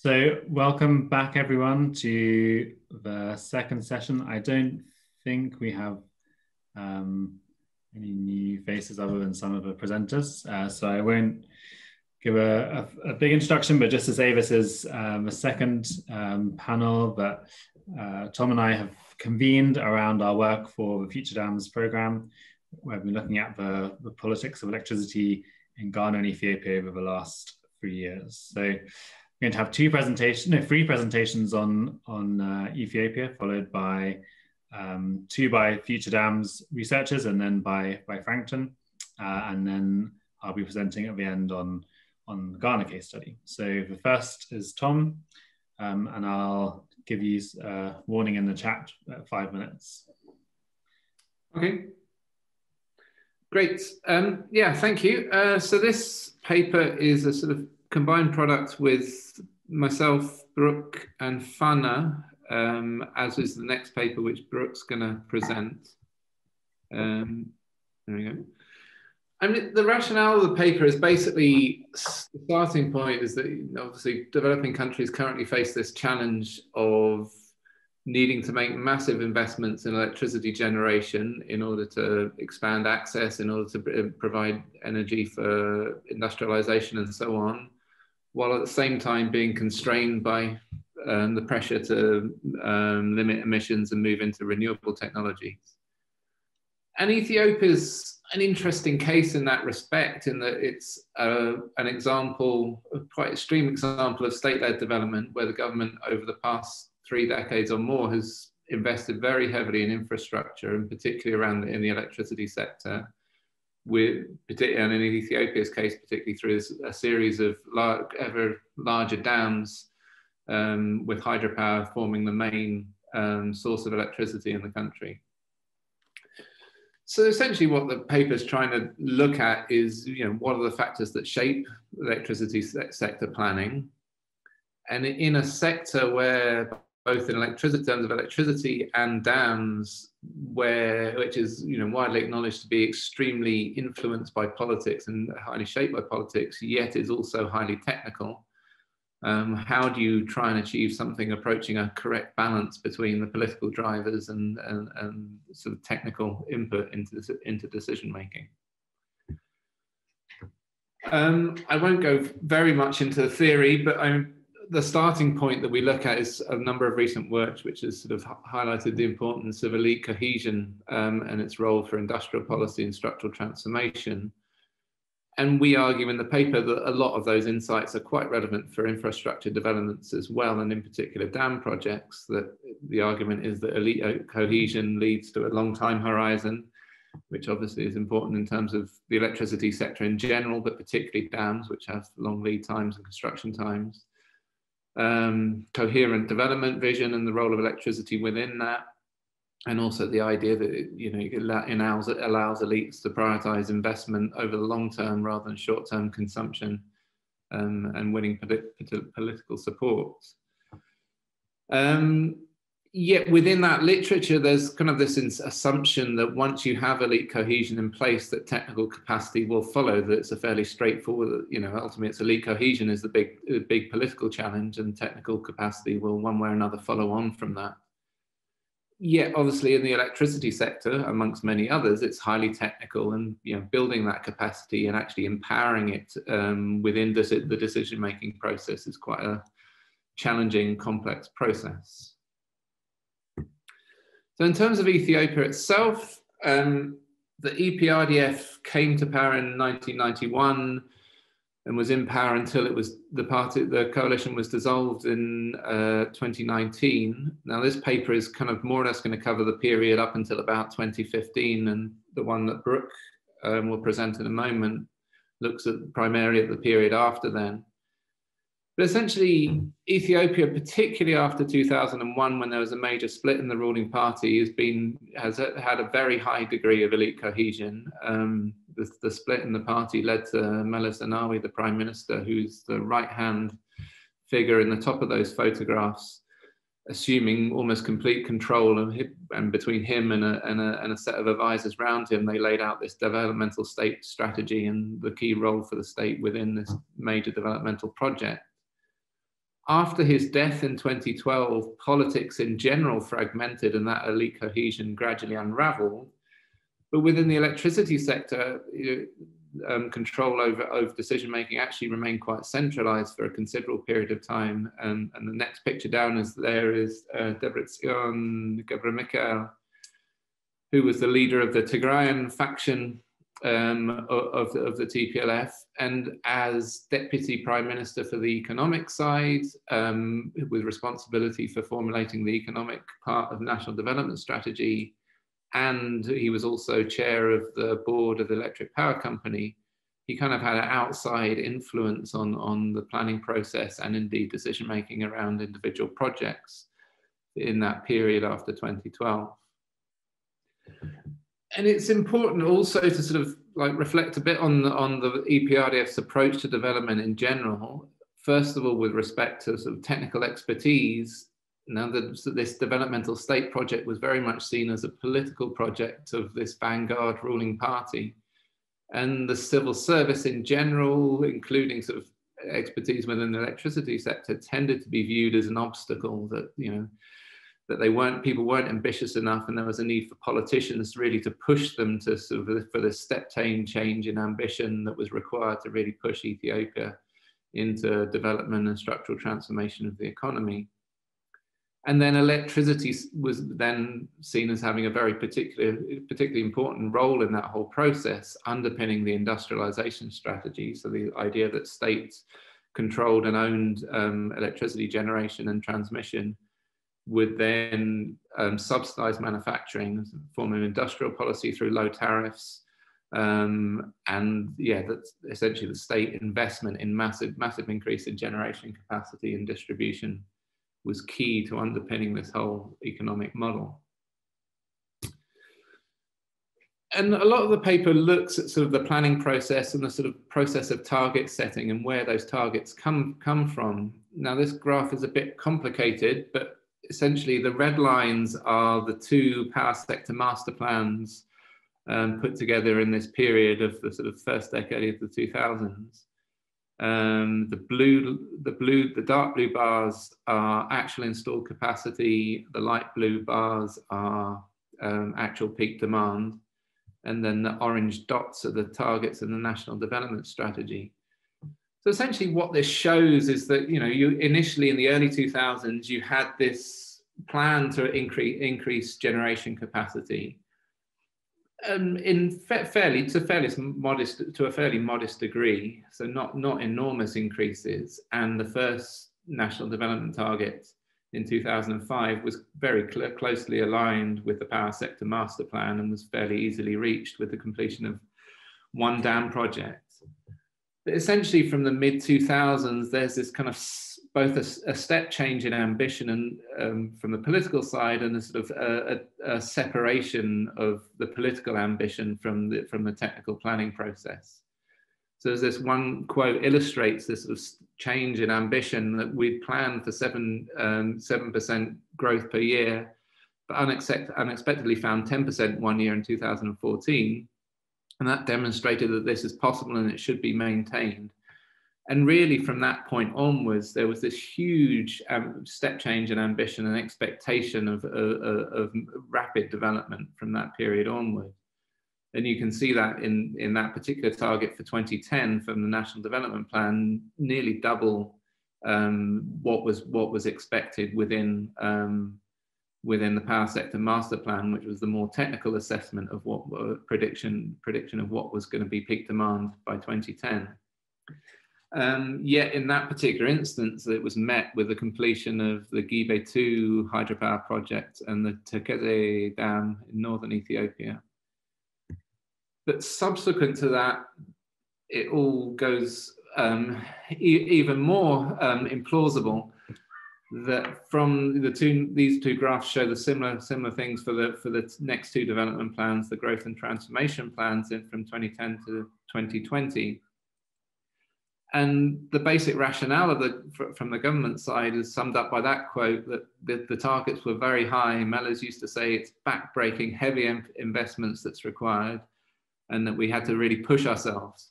So, welcome back, everyone, to the second session. I don't think we have um, any new faces other than some of the presenters, uh, so I won't give a, a, a, big introduction, but just to say this is um, a second um, panel that uh, Tom and I have convened around our work for the Future Dams program, where we've been looking at the, the politics of electricity in Ghana and Ethiopia over the last three years. So going to have two presentations, no, three presentations on on uh, Ethiopia, followed by um, two by Future Dams researchers, and then by by Frankton, uh, and then I'll be presenting at the end on on the Ghana case study. So the first is Tom, um, and I'll give you a uh, warning in the chat at five minutes. Okay. Great. Um, yeah, thank you. Uh, so this paper is a sort of combined product with myself, Biruk, and Fana, um, as is the next paper which Biruk's going to present. Um, there we go. I mean, the rationale of the paper is basically the starting point is that obviously developing countries currently face this challenge of needing to make massive investments in electricity generation in order to expand access, in order to provide energy for industrialization and so on while at the same time being constrained by um, the pressure to um, limit emissions and move into renewable technologies. And Ethiopia is an interesting case in that respect, in that it's uh, an example, a quite extreme example of state-led development, where the government over the past three decades or more has invested very heavily in infrastructure, and particularly around the, in the electricity sector, with and in Ethiopia's case, particularly through a series of large, ever larger dams um, with hydropower forming the main um, source of electricity in the country. So essentially what the paper is trying to look at is, you know, what are the factors that shape electricity sector planning? And in a sector where both in electricity terms of electricity and dams, where which is you know widely acknowledged to be extremely influenced by politics and highly shaped by politics, yet is also highly technical. Um, how do you try and achieve something approaching a correct balance between the political drivers and, and, and sort of technical input into, into decision making? Um, I won't go very much into the theory, but I'm the starting point that we look at is a number of recent works which has sort of highlighted the importance of elite cohesion um, and its role for industrial policy and structural transformation. And we argue in the paper that a lot of those insights are quite relevant for infrastructure developments as well, and in particular dam projects, that the argument is that elite cohesion leads to a long time horizon, which obviously is important in terms of the electricity sector in general, but particularly dams, which have long lead times and construction times um, coherent development vision and the role of electricity within that, and also the idea that it, you know it allows, it allows elites to prioritize investment over the long term rather than short term consumption um, and winning polit political support. Um, yet within that literature, there's kind of this assumption that once you have elite cohesion in place, that technical capacity will follow. That it's a fairly straightforward, you know, ultimately it's elite cohesion is the big, big political challenge, and technical capacity will one way or another follow on from that. Yet, obviously, in the electricity sector, amongst many others, it's highly technical, and you know, building that capacity and actually empowering it um, within the decision-making process is quite a challenging, complex process. So in terms of Ethiopia itself, um, the EPRDF came to power in 1991 and was in power until it was the party, the coalition was dissolved in uh, 2019. Now this paper is kind of more or less going to cover the period up until about 2015 and the one that Biruk um, will present in a moment looks at primarily at the period after then. But essentially, Ethiopia, particularly after 2001, when there was a major split in the ruling party, has been has had a very high degree of elite cohesion. Um, the, the, split in the party led to Meles Zenawi, the prime minister, who's the right hand figure in the top of those photographs, assuming almost complete control of him, and between him and a, and, a, and a set of advisors around him, they laid out this developmental state strategy and the key role for the state within this major developmental project after his death in 2012, politics in general fragmented and that elite cohesion gradually unraveled. But within the electricity sector, you know, um, control over, over decision making actually remained quite centralized for a considerable period of time. And, and the next picture down is there is uh, Debretsion Gebremichael, who was the leader of the Tigrayan faction um, of, of, the TPLF and as Deputy Prime Minister for the economic side, um, with responsibility for formulating the economic part of National Development Strategy. And he was also chair of the board of the Electric Power Company. He kind of had an outside influence on, on the planning process and indeed decision making around individual projects in that period after 2012 and it's important also to sort of like reflect a bit on the, on the EPRDF's approach to development in general. First of all, with respect to sort of technical expertise, now that this developmental state project was very much seen as a political project of this vanguard ruling party. And the civil service in general, including sort of expertise within the electricity sector, tended to be viewed as an obstacle that, you know, that they weren't people weren't ambitious enough and there was a need for politicians really to push them to sort of for the step change in ambition that was required to really push Ethiopia into development and structural transformation of the economy. And then electricity was then seen as having a very particular, particularly important role in that whole process, underpinning the industrialization strategy. So the idea that states controlled and owned um, electricity generation and transmission would then um, subsidize manufacturing, form an industrial policy through low tariffs, um, and yeah, that's essentially the state investment in massive, massive increase in generation capacity and distribution was key to underpinning this whole economic model. And a lot of the paper looks at sort of the planning process and the sort of process of target setting and where those targets come, come from. Now this graph is a bit complicated, but essentially the red lines are the two power sector master plans um, put together in this period of the sort of first decade of the 2000s. Um, the blue, the blue, the dark blue bars are actual installed capacity. The light blue bars are um, actual peak demand, and then the orange dots are the targets in the national development strategy. So essentially what this shows is that, you know, you initially in the early 2000s, you had this plan to increase, increase generation capacity um, in fa fairly to fairly modest to a fairly modest degree, so not not enormous increases. And the first national development target in 2005 was very cl closely aligned with the power sector master plan and was fairly easily reached with the completion of one dam project. But essentially, from the mid 2000s, there's this kind of both a, a step change in ambition and um, from the political side, and a sort of a, a, a, separation of the political ambition from the from the technical planning process. So as this one quote illustrates this sort of change in ambition that we'd planned for seven um, seven percent growth per year, but unexpectedly found 10% one year in 2014 and that demonstrated that this is possible and it should be maintained. And really, from that point onwards, there was this huge um, step change in ambition and expectation of, uh, of rapid development from that period onward. And you can see that in, in that particular target for 2010 from the National Development Plan, nearly double um, what was what was expected within um, within the power sector master plan, which was the more technical assessment of what uh, prediction prediction of what was going to be peak demand by 2010. Um, yet in that particular instance, it was met with the completion of the Gibe 2 hydropower project and the Tekeze Dam in northern Ethiopia. But subsequent to that, it all goes um, e even more um, implausible that from the two these two graphs show the similar similar things for the for the next two development plans the growth and transformation plans in from 2010 to 2020 and the basic rationale of the from the government side is summed up by that quote that the, the targets were very high. Meles used to say it's backbreaking heavy investments that's required and that we had to really push ourselves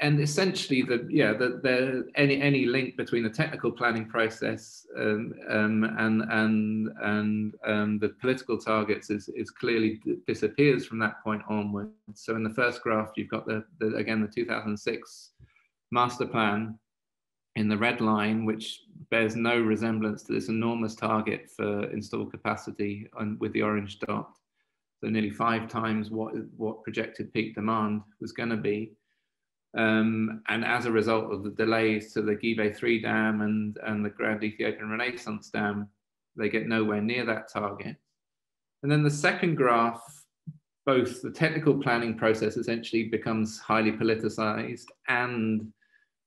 and essentially the yeah the, any any link between the technical planning process um, um, and and and um, the political targets is is clearly disappears from that point onwards. So in the first graph, you've got the, the again the 2006 master plan in the red line, which bears no resemblance to this enormous target for installed capacity on, with the orange dot. So nearly five times what what projected peak demand was going to be. Um, and as a result of the delays to the Gibe 3 dam and, and the Grand Ethiopian Renaissance Dam, they get nowhere near that target. And then the second graph, both the technical planning process essentially becomes highly politicized and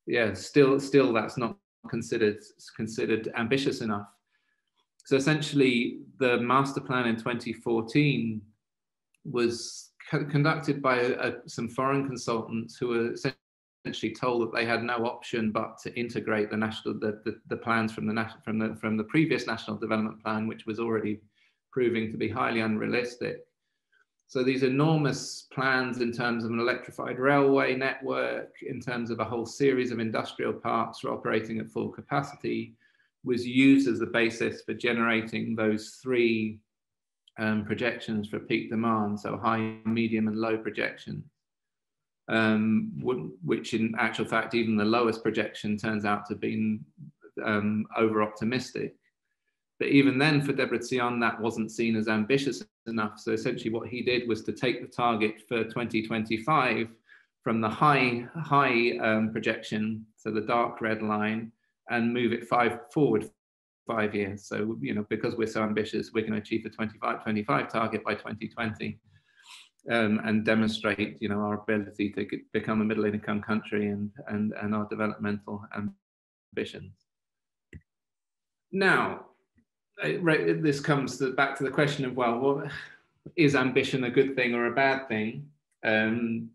yeah, still, still that's not considered, considered ambitious enough. So essentially the master plan in 2014 was conducted by a, some foreign consultants who were essentially told that they had no option but to integrate the national the, the, the plans from the national from the from the previous national development plan, which was already proving to be highly unrealistic. So these enormous plans in terms of an electrified railway network, in terms of a whole series of industrial parks operating at full capacity, was used as the basis for generating those three um, projections for peak demand, so high, medium, and low projections, um, which in actual fact, even the lowest projection turns out to be um, over optimistic. But even then, for Debretsion, that wasn't seen as ambitious enough. So essentially, what he did was to take the target for 2025 from the high high um, projection, so the dark red line, and move it five forward five years. So, you know, because we're so ambitious, we're going to achieve the 25, 25 target by 2020 um, and demonstrate, you know, our ability to get, become a middle income country and, and, and our developmental ambitions. Now, right, this comes to, back to the question of, well, what, is ambition a good thing or a bad thing? Um,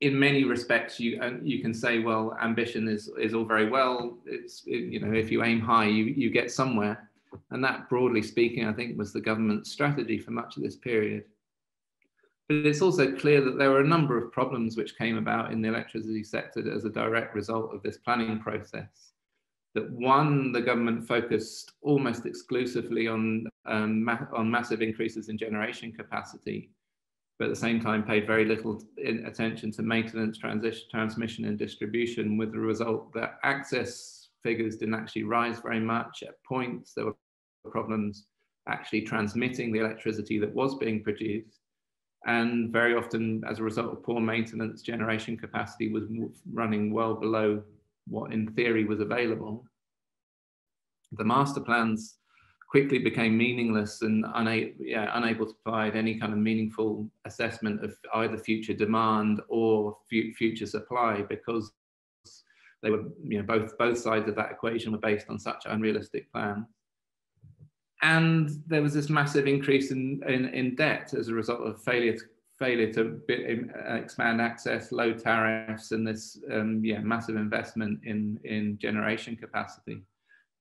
in many respects, you uh, you can say, well, ambition is is all very well. It's it, you know, if you aim high, you you get somewhere, and that, broadly speaking, I think was the government's strategy for much of this period. But it's also clear that there were a number of problems which came about in the electricity sector as a direct result of this planning process. That one, the government focused almost exclusively on um, ma on massive increases in generation capacity but at the same time paid very little attention to maintenance, transmission and distribution with the result that access figures didn't actually rise very much. At points, there were problems actually transmitting the electricity that was being produced. And very often, as a result of poor maintenance, generation capacity was running well below what in theory was available. The master plans quickly became meaningless and una- yeah, unable to provide any kind of meaningful assessment of either future demand or future supply because they were you know both both sides of that equation were based on such unrealistic plans and there was this massive increase in, in, in debt as a result of failure to, failure to expand access, low tariffs, and this um, yeah, massive investment in, in generation capacity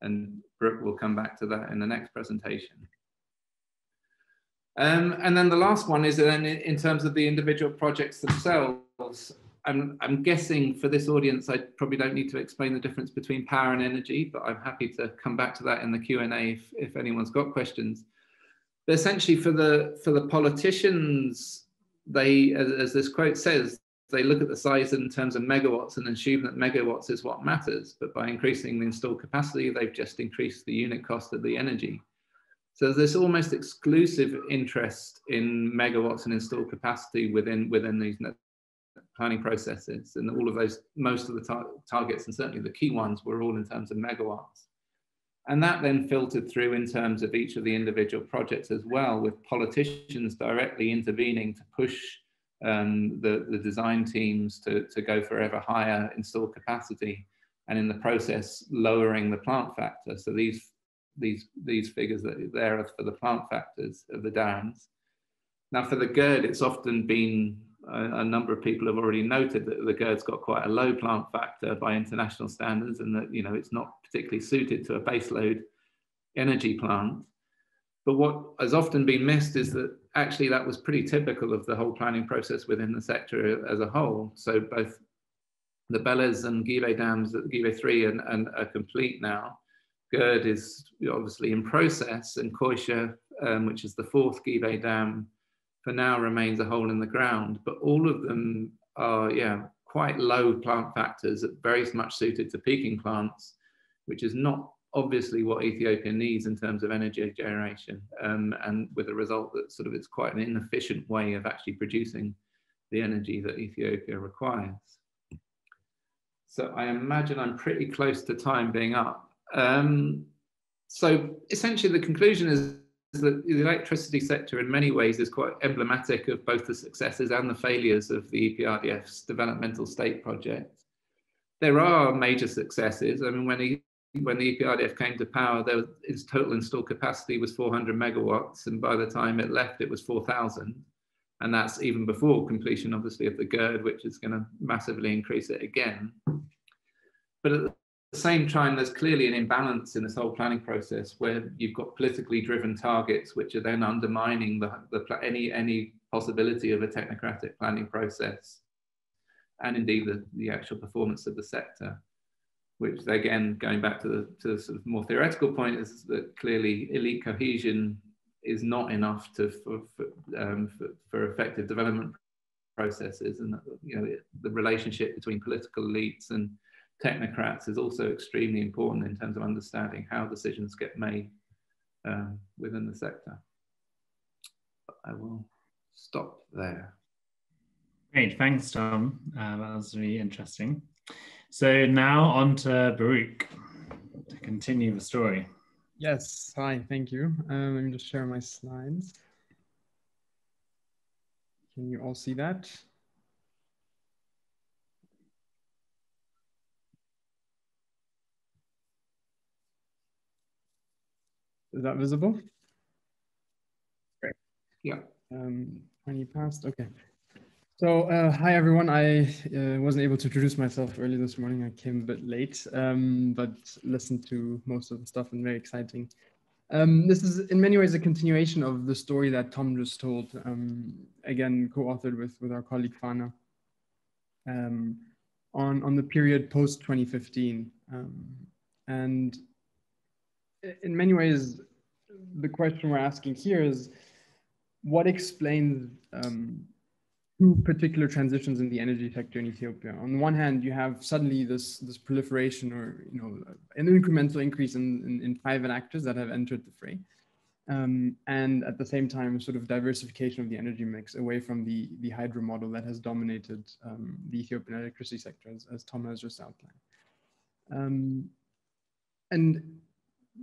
and Biruk will come back to that in the next presentation. Um, and then the last one is then in terms of the individual projects themselves. I'm, I'm guessing for this audience, I probably don't need to explain the difference between power and energy, but I'm happy to come back to that in the Q&A if, if anyone's got questions. But essentially for the, for the politicians, they, as, as this quote says, they look at the size in terms of megawatts and assume that megawatts is what matters. But by increasing the installed capacity, they've just increased the unit cost of the energy. So there's this almost exclusive interest in megawatts and installed capacity within, within these planning processes. And all of those, most of the tar targets, and certainly the key ones, were all in terms of megawatts. And that then filtered through in terms of each of the individual projects as well, with politicians directly intervening to push um, the, the design teams to, to go for ever higher installed capacity and in the process lowering the plant factor. So these, these, these figures that there are for the plant factors of the dams. Now for the GERD, it's often been, a, a number of people have already noted that the GERD's got quite a low plant factor by international standards and that you know it's not particularly suited to a baseload energy plant. But what has often been missed is that actually that was pretty typical of the whole planning process within the sector as a whole. So both the Beles and Gibe dams, Gibe 3 and, and are complete now. Gerd is obviously in process and Koisha, um, which is the fourth Gibe dam, for now remains a hole in the ground. But all of them are, yeah, quite low plant factors, very much suited to peaking plants, which is not obviously what Ethiopia needs in terms of energy generation, um, and with a result that sort of it's quite an inefficient way of actually producing the energy that Ethiopia requires. So I imagine I'm pretty close to time being up. Um, so essentially the conclusion is that the electricity sector in many ways is quite emblematic of both the successes and the failures of the EPRDF's developmental state project. There are major successes. I mean, when he when the EPRDF came to power, there was, its total installed capacity was 400 megawatts, and by the time it left, it was 4,000. And that's even before completion, obviously, of the GERD, which is going to massively increase it again. But at the same time, there's clearly an imbalance in this whole planning process where you've got politically driven targets, which are then undermining the, the any any possibility of a technocratic planning process, and indeed the, the actual performance of the sector which again, going back to the, to the sort of more theoretical point, is that clearly elite cohesion is not enough to for, for, um, for, for effective development processes, and you know the relationship between political elites and technocrats is also extremely important in terms of understanding how decisions get made um, within the sector. I will stop there. Great, thanks, Tom. Uh, that was really interesting. So now on to Biruk to continue the story. Yes, hi, thank you. Um, let me just share my slides. Can you all see that? Is that visible? Great. Yeah. Um, 20 past, okay. So, uh, hi everyone. I uh, wasn't able to introduce myself early this morning. I came a bit late, um, but listened to most of the stuff and very exciting. Um, this is in many ways a continuation of the story that Tom just told, um, again, co-authored with, with our colleague Fana, um, on, on the period post-2015. Um, and in many ways, the question we're asking here is, what explains um, two particular transitions in the energy sector in Ethiopia. On the one hand, you have suddenly this this proliferation or you know an incremental increase in, in, in private actors that have entered the fray. Um, and at the same time, sort of diversification of the energy mix away from the, the hydro model that has dominated um, the Ethiopian electricity sector, as, as Tom has just outlined. Um, and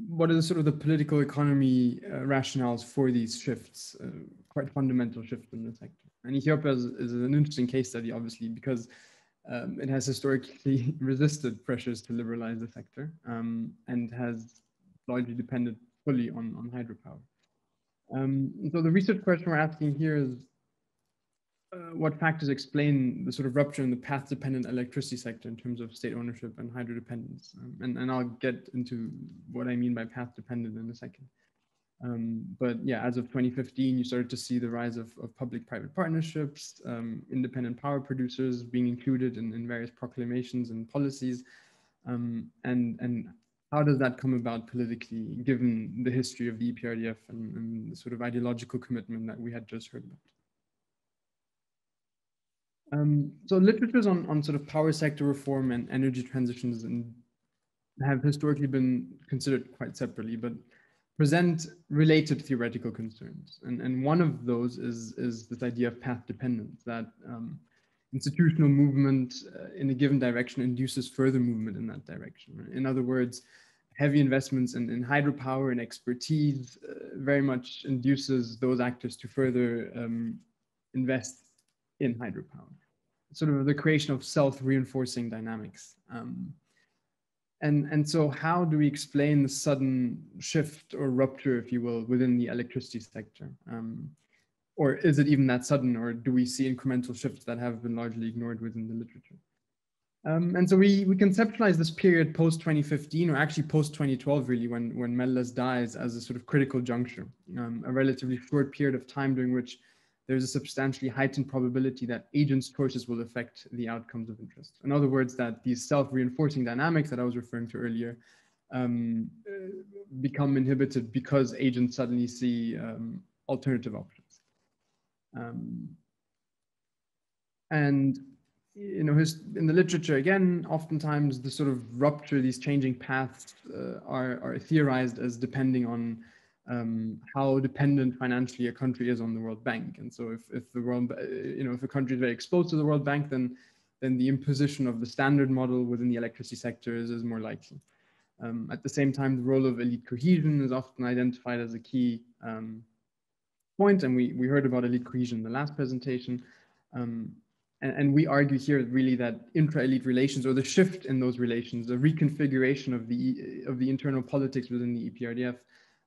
what are the sort of the political economy uh, rationales for these shifts, uh, quite fundamental shifts in the sector? And Ethiopia is, is an interesting case study, obviously, because um, it has historically resisted pressures to liberalize the sector um, and has largely depended fully on, on hydropower. Um, so the research question we're asking here is, uh, what factors explain the sort of rupture in the path-dependent electricity sector in terms of state ownership and hydro dependence? Um, and, and I'll get into what I mean by path-dependent in a second. Um, but yeah, as of 2015, you started to see the rise of, of public-private partnerships, um, independent power producers being included in, in various proclamations and policies. Um, and, and how does that come about politically, given the history of the EPRDF and, and the sort of ideological commitment that we had just heard about? Um, so literatures on, on sort of power sector reform and energy transitions and have historically been considered quite separately, but present related theoretical concerns. And, and one of those is, is this idea of path dependence, that um, institutional movement uh, in a given direction induces further movement in that direction. In other words, heavy investments in, in hydropower and expertise uh, very much induces those actors to further um, invest in hydropower. Sort of the creation of self-reinforcing dynamics. Um, and, and so how do we explain the sudden shift or rupture, if you will, within the electricity sector? Um, or is it even that sudden, or do we see incremental shifts that have been largely ignored within the literature? Um, and so we, we conceptualize this period post 2015 or actually post 2012 really when, when Meles dies as a sort of critical juncture, um, a relatively short period of time during which there's a substantially heightened probability that agents' choices will affect the outcomes of interest. In other words, that these self-reinforcing dynamics that I was referring to earlier um, become inhibited because agents suddenly see um, alternative options. Um, and you know, his, in the literature, again, oftentimes the sort of rupture, these changing paths uh, are, are theorized as depending on um, how dependent financially a country is on the World Bank. And so if, if the World, uh, you know, if a country is very exposed to the World Bank, then, then the imposition of the standard model within the electricity sector is, is more likely. Um, at the same time, the role of elite cohesion is often identified as a key um, point, and we, we heard about elite cohesion in the last presentation. Um, and, and we argue here really that intra-elite relations or the shift in those relations, the reconfiguration of the of the internal politics within the EPRDF,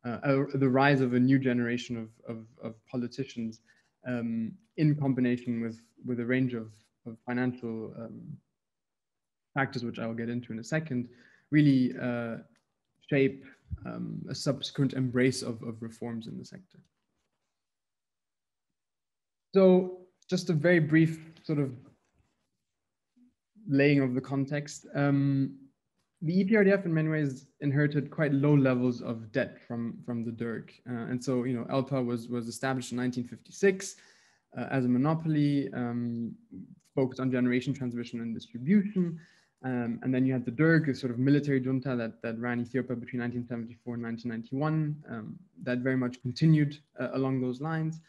uh, uh, the rise of a new generation of, of, of politicians um, in combination with, with a range of, of financial um, factors, which I'll get into in a second, really uh, shape um, a subsequent embrace of, of reforms in the sector. So just a very brief sort of laying of the context. Um, the EPRDF in many ways inherited quite low levels of debt from, from the Derg. Uh, and so, you know, ELPA was, was established in 1956 uh, as a monopoly, um, focused on generation, transmission, and distribution. Um, and then you had the Derg, a sort of military junta that, that ran Ethiopia between 1974 and 1991. Um, that very much continued uh, along those lines.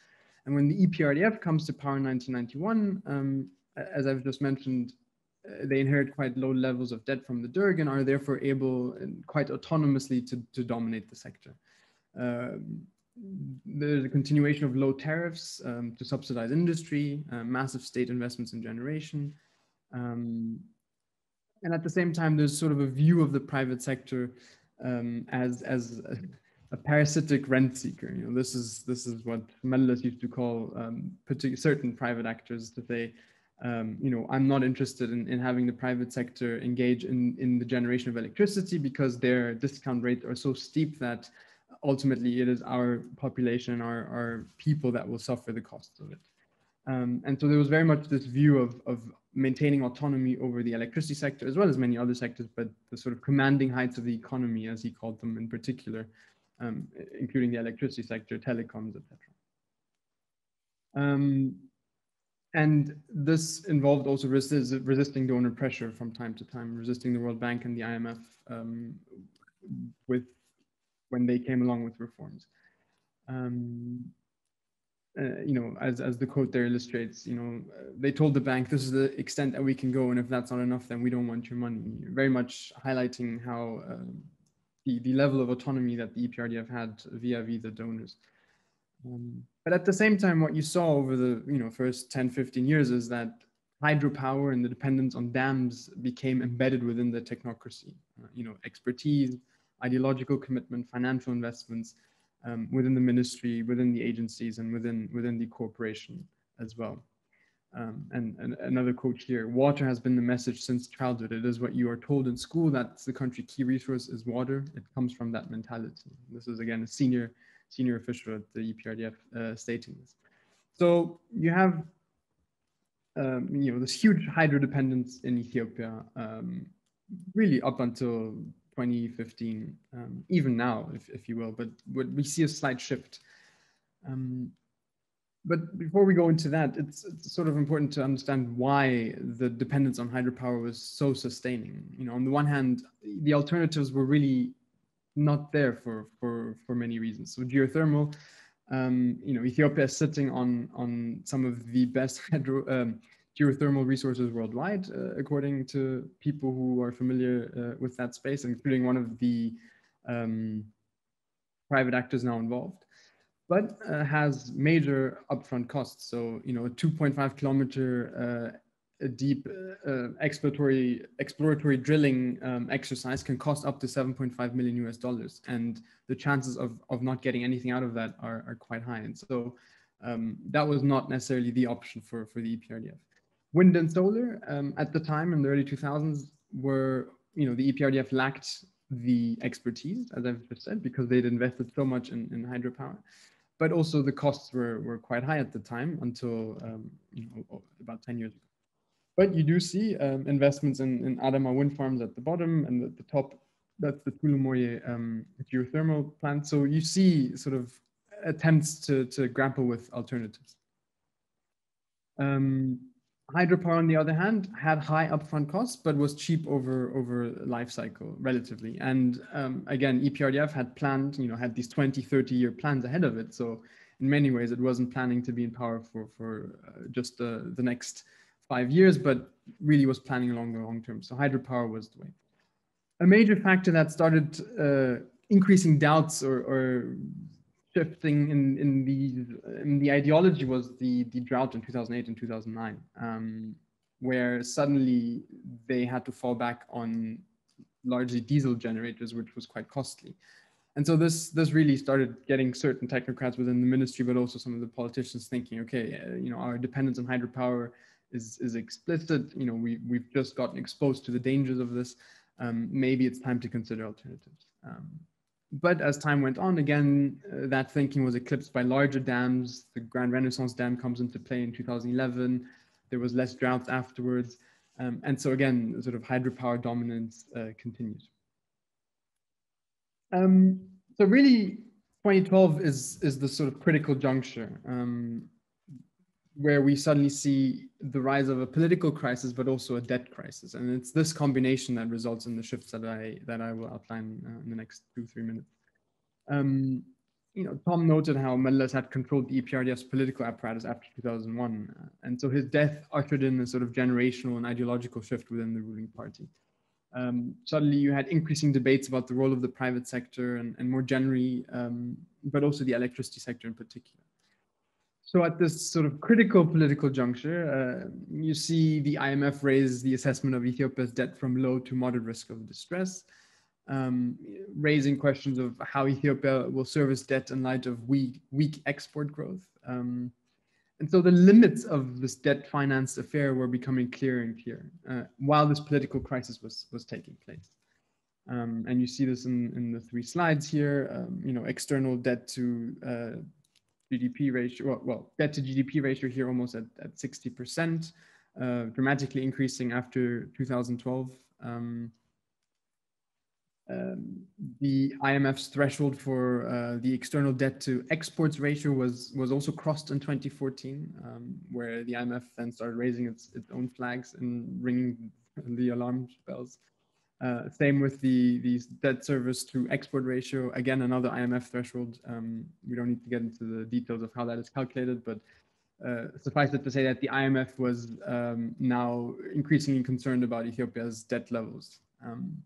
And when the EPRDF comes to power in 1991, um, as I've just mentioned, they inherit quite low levels of debt from the Derg and are therefore able and quite autonomously to, to dominate the sector. Um, there's a continuation of low tariffs um, to subsidize industry, uh, massive state investments in generation. Um, and at the same time, there's sort of a view of the private sector um, as, as a parasitic rent seeker. You know, this is this is what Meles used to call um, certain private actors to say, um, you know, I'm not interested in, in having the private sector engage in, in the generation of electricity because their discount rates are so steep that ultimately it is our population, our, our people that will suffer the costs of it. Um, and so there was very much this view of, of maintaining autonomy over the electricity sector as well as many other sectors, but the sort of commanding heights of the economy, as he called them in particular, um, including the electricity sector, telecoms, etc. Um, and this involved also resist, resisting donor pressure from time to time, resisting the World Bank and the IMF um, with when they came along with reforms. Um, uh, you know, as, as the quote there illustrates, you know, uh, they told the bank, this is the extent that we can go. And if that's not enough, then we don't want your money. Very much highlighting how um, the, the level of autonomy that the EPRDF had via vis the donors. Um, but at the same time, what you saw over the you know first 10, 15 years is that hydropower and the dependence on dams became embedded within the technocracy. Uh, you know, expertise, ideological commitment, financial investments um, within the ministry, within the agencies, and within within the corporation as well. Um, and, and, another quote here, water has been the message since childhood. It is what you are told in school, that's the country key resource is water. It comes from that mentality. This is again, a senior, senior official at the EPRDF uh, stating this. So you have, um, you know, this huge hydro dependence in Ethiopia, um, really up until 2015, um, even now, if, if you will, but, but we see a slight shift. Um, but before we go into that, it's, it's, sort of important to understand why the dependence on hydropower was so sustaining. You know, on the one hand, the alternatives were really not there for for for many reasons. So geothermal, um, you know, Ethiopia is sitting on on some of the best hydro um, geothermal resources worldwide, uh, according to people who are familiar uh, with that space, including one of the um, private actors now involved but uh, has major upfront costs. So, you know, a 2.5 kilometer uh, deep uh, exploratory exploratory drilling um, exercise can cost up to 7.5 million US dollars, and the chances of of not getting anything out of that are are quite high. And so, um, that was not necessarily the option for for the EPRDF. wind and solar um, at the time in the early 2000s were, you know, the EPRDF lacked the expertise, as I've just said, because they'd invested so much in, in hydropower. But also the costs were, were quite high at the time until um, you know, about 10 years ago. But you do see um, investments in, in Adama wind farms at the bottom and at the top, that's the Tulu Moye um, geothermal plant. So you see sort of attempts to, to grapple with alternatives. Um, hydropower, on the other hand, had high upfront costs, but was cheap over over life cycle relatively. And um, again, EPRDF had planned, you know, had these 20, 30 year plans ahead of it. So in many ways, it wasn't planning to be in power for for uh, just uh, the next five years, but really was planning along the long term. So hydropower was the way. A major factor that started uh, increasing doubts or, or shifting in, in the in the ideology was the the drought in 2008 and 2009, um, where suddenly they had to fall back on largely diesel generators, which was quite costly. And so this this really started getting certain technocrats within the ministry, but also some of the politicians thinking, okay, uh, you know, our dependence on hydropower is is explicit. You know, we we've just gotten exposed to the dangers of this. Um, maybe it's time to consider alternatives. Um, but as time went on, again, uh, that thinking was eclipsed by larger dams. The Grand Renaissance Dam comes into play in 2011. There was less drought afterwards. Um, and so again, sort of hydropower dominance uh, continued. Um, so really, 2012 is, is the sort of critical juncture. Um, where we suddenly see the rise of a political crisis, but also a debt crisis. And it's this combination that results in the shifts that I, that I will outline uh, in the next two, three minutes. Um, you know, Tom noted how Meles had controlled the EPRDF's political apparatus after 2001. Uh, and so his death ushered in a sort of generational and ideological shift within the ruling party. Um, suddenly you had increasing debates about the role of the private sector and, and more generally, um, but also the electricity sector in particular. So at this sort of critical political juncture, uh, you see the IMF raise the assessment of Ethiopia's debt from low to moderate risk of distress, um, raising questions of how Ethiopia will service debt in light of weak, weak export growth. Um, and so the limits of this debt financed affair were becoming clearer and clearer uh, while this political crisis was, was taking place. Um, and you see this in, in the three slides here, um, you know, external debt to uh, GDP ratio, well, well, debt to GDP ratio here almost at, at 60%, uh, dramatically increasing after 2012. Um, um, the IMF's threshold for uh, the external debt to exports ratio was was also crossed in 2014, um, where the IMF then started raising its, its own flags and ringing the alarm bells. Uh, same with the, debt service to export ratio. Again, another IMF threshold. Um, we don't need to get into the details of how that is calculated, but uh, suffice it to say that the IMF was um, now increasingly concerned about Ethiopia's debt levels. Um,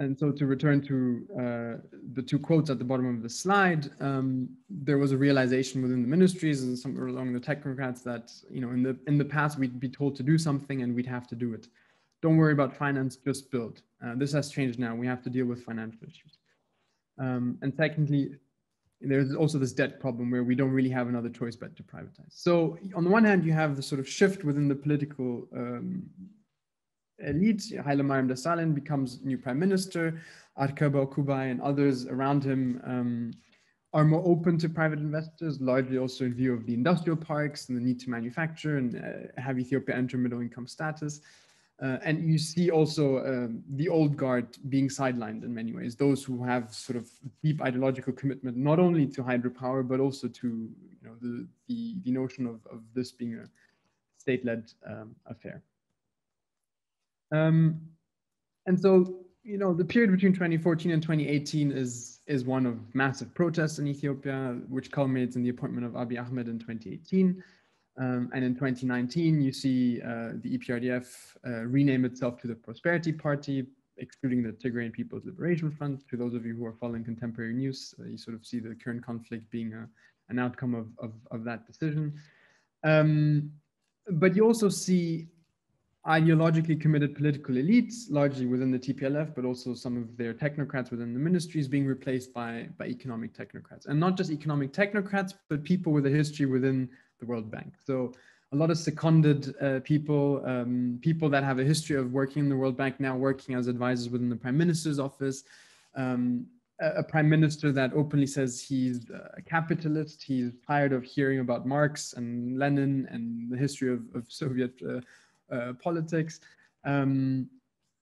and so to return to uh, the two quotes at the bottom of the slide, um, there was a realization within the ministries and somewhere along the technocrats that, you know, in the, in the past we'd be told to do something and we'd have to do it don't worry about finance, just build. Uh, this has changed now. We have to deal with financial issues. Um, and secondly, there's also this debt problem where we don't really have another choice but to privatize. So on the one hand, you have the sort of shift within the political um, elite. Haile Mariam Desalegn becomes new prime minister. Arkebe Oqubay and others around him um, are more open to private investors, largely also in view of the industrial parks and the need to manufacture and uh, have Ethiopia enter middle income status. Uh, and you see also um, the old guard being sidelined in many ways, those who have sort of deep ideological commitment, not only to hydropower, but also to you know, the, the, the notion of, of this being a state-led um, affair. Um, and so, you know, the period between 2014 and 2018 is, is one of massive protests in Ethiopia, which culminates in the appointment of Abiy Ahmed in 2018. Um, and in 2019, you see uh, the EPRDF uh, rename itself to the Prosperity Party, excluding the Tigrayan People's Liberation Front. To those of you who are following contemporary news, uh, you sort of see the current conflict being a, an outcome of, of, of that decision. Um, but you also see ideologically committed political elites, largely within the TPLF, but also some of their technocrats within the ministries being replaced by, by economic technocrats. And not just economic technocrats, but people with a history within the World Bank. So a lot of seconded uh, people, um, people that have a history of working in the World Bank now working as advisors within the Prime Minister's office. Um, a, a prime minister that openly says he's a capitalist. He's tired of hearing about Marx and Lenin and the history of, of Soviet uh, uh, politics. Um,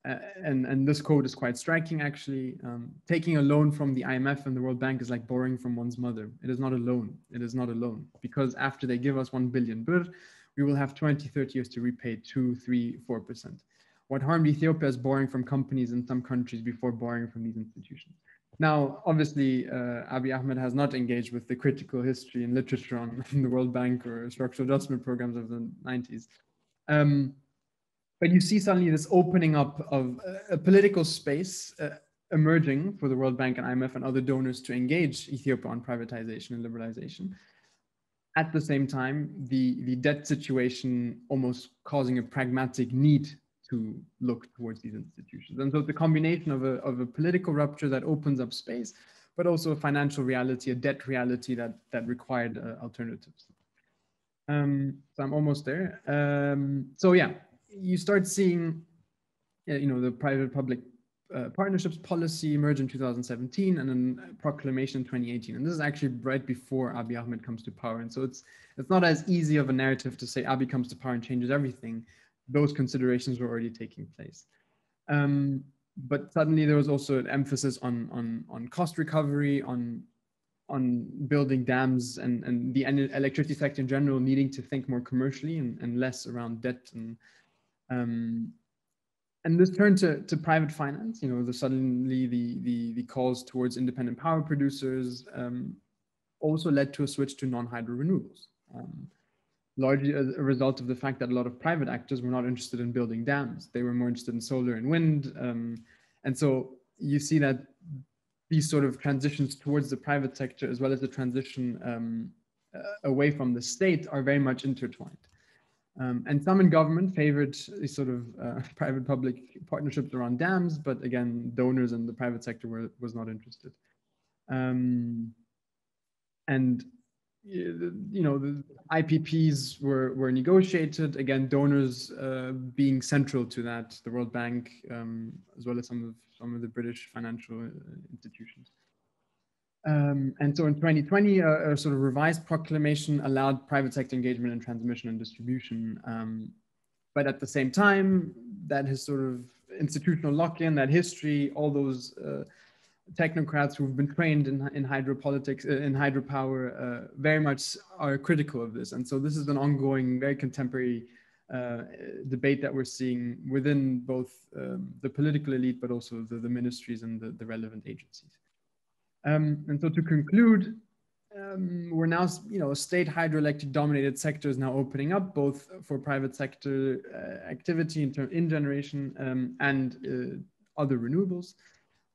and, and this quote is quite striking actually. Um, taking a loan from the IMF and the World Bank is like borrowing from one's mother. It is not a loan. It is not a loan because after they give us 1 billion birr, we will have 20, 30 years to repay 2, 3, 4%. What harmed Ethiopia is borrowing from companies in some countries before borrowing from these institutions. Now, obviously, uh, Abiy Ahmed has not engaged with the critical history and literature on the World Bank or structural adjustment programs of the 90s. Um, but you see suddenly this opening up of a, political space uh, emerging for the World Bank and IMF and other donors to engage Ethiopia on privatization and liberalization. At the same time, the, the debt situation almost causing a pragmatic need to look towards these institutions. And so the combination of a, of a political rupture that opens up space, but also a financial reality, a debt reality that, that required uh, alternatives. Um, so I'm almost there. Um, so yeah, you start seeing, you know, the private-public uh, partnerships policy emerge in 2017 and then proclamation in 2018. And this is actually right before Abiy Ahmed comes to power. And so it's it's not as easy of a narrative to say Abiy comes to power and changes everything. Those considerations were already taking place. Um, but suddenly there was also an emphasis on on on cost recovery, on on building dams and, and the electricity sector in general needing to think more commercially and, and less around debt and um, and this turned to, to private finance, you know, the suddenly the, the, the calls towards independent power producers um, also led to a switch to non-hydro renewables. Um, largely as a result of the fact that a lot of private actors were not interested in building dams. They were more interested in solar and wind. Um, and so you see that these sort of transitions towards the private sector, as well as the transition um, uh, away from the state are very much intertwined. Um, and some in government favored sort of uh, private-public partnerships around dams, but again, donors and the private sector were was not interested. Um, and you know, the IPPs were were negotiated. Again, donors uh, being central to that, the World Bank, um, as well as some of some of the British financial uh, institutions. Um, and so in 2020, a, a, sort of revised proclamation allowed private sector engagement in transmission and distribution. Um, but at the same time, that has sort of institutional lock-in, that history, all those uh, technocrats who've been trained in, in hydropolitics, uh, in hydropower, uh, very much are critical of this. And so this is an ongoing, very contemporary uh, debate that we're seeing within both um, the political elite, but also the, the ministries and the, the relevant agencies. Um, and so to conclude, um, we're now, you know, state hydroelectric dominated sectors now opening up both for private sector uh, activity in, in generation um, and uh, other renewables.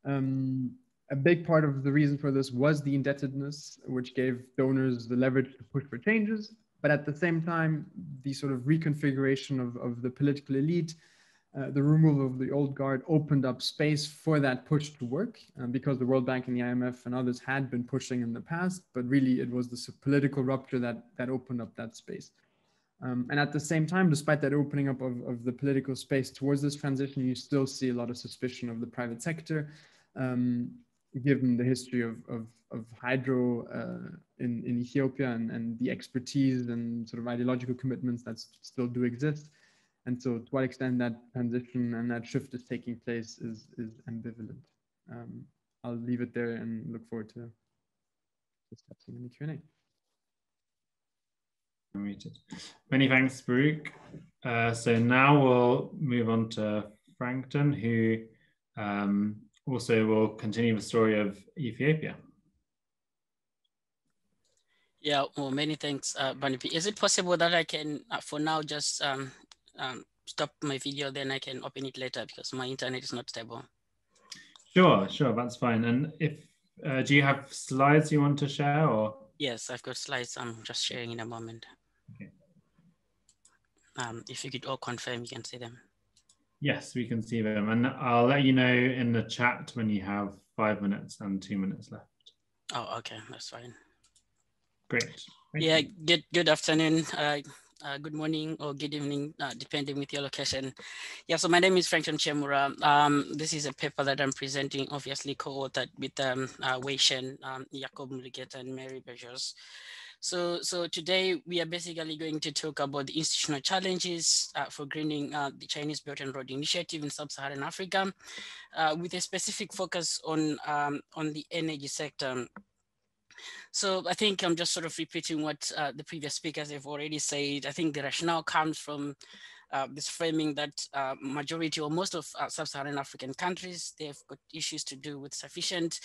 Um, a big part of the reason for this was the indebtedness, which gave donors the leverage to push for changes. But at the same time, the sort of reconfiguration of, of the political elite uh, the removal of the old guard opened up space for that push to work um, because the World Bank and the IMF and others had been pushing in the past, but really it was the political rupture that, that opened up that space. Um, and at the same time, despite that opening up of, of the political space towards this transition, you still see a lot of suspicion of the private sector, um, given the history of, of, of hydro uh, in, in Ethiopia and, and the expertise and sort of ideological commitments that still do exist. And so to what extent that transition and that shift is taking place is, is ambivalent. Um, I'll leave it there and look forward to discussing in the Q&A. Many thanks, Biruk. Uh, so now we'll move on to Frangton, who um, also will continue the story of Ethiopia. Yeah, well, many thanks, uh, Barnaby. Is it possible that I can, uh, for now, just um, um, stop my video, then I can open it later because my internet is not stable. Sure, sure, that's fine. And if uh, do you have slides you want to share or? Yes, I've got slides. I'm just sharing in a moment. Okay. Um, if you could all confirm, you can see them. Yes, we can see them. And I'll let you know in the chat when you have five minutes and two minutes left. Oh, okay, that's fine. Great. Thank yeah, you. good good afternoon. Uh, uh, good morning or good evening, uh, depending with your location. Yeah, so my name is Frangton Chiyemura. Um, this is a paper that I'm presenting, obviously co-authored with um, uh, Wei Shen, um, Mulugeta, and Mary Bergers. So, so today we are basically going to talk about the institutional challenges uh, for greening uh, the Chinese Belt and Road Initiative in Sub-Saharan Africa, uh, with a specific focus on um, on the energy sector. So I think I'm just sort of repeating what uh, the previous speakers have already said. I think the rationale comes from uh, this framing that uh, majority or most of uh, sub-Saharan African countries, they've got issues to do with sufficient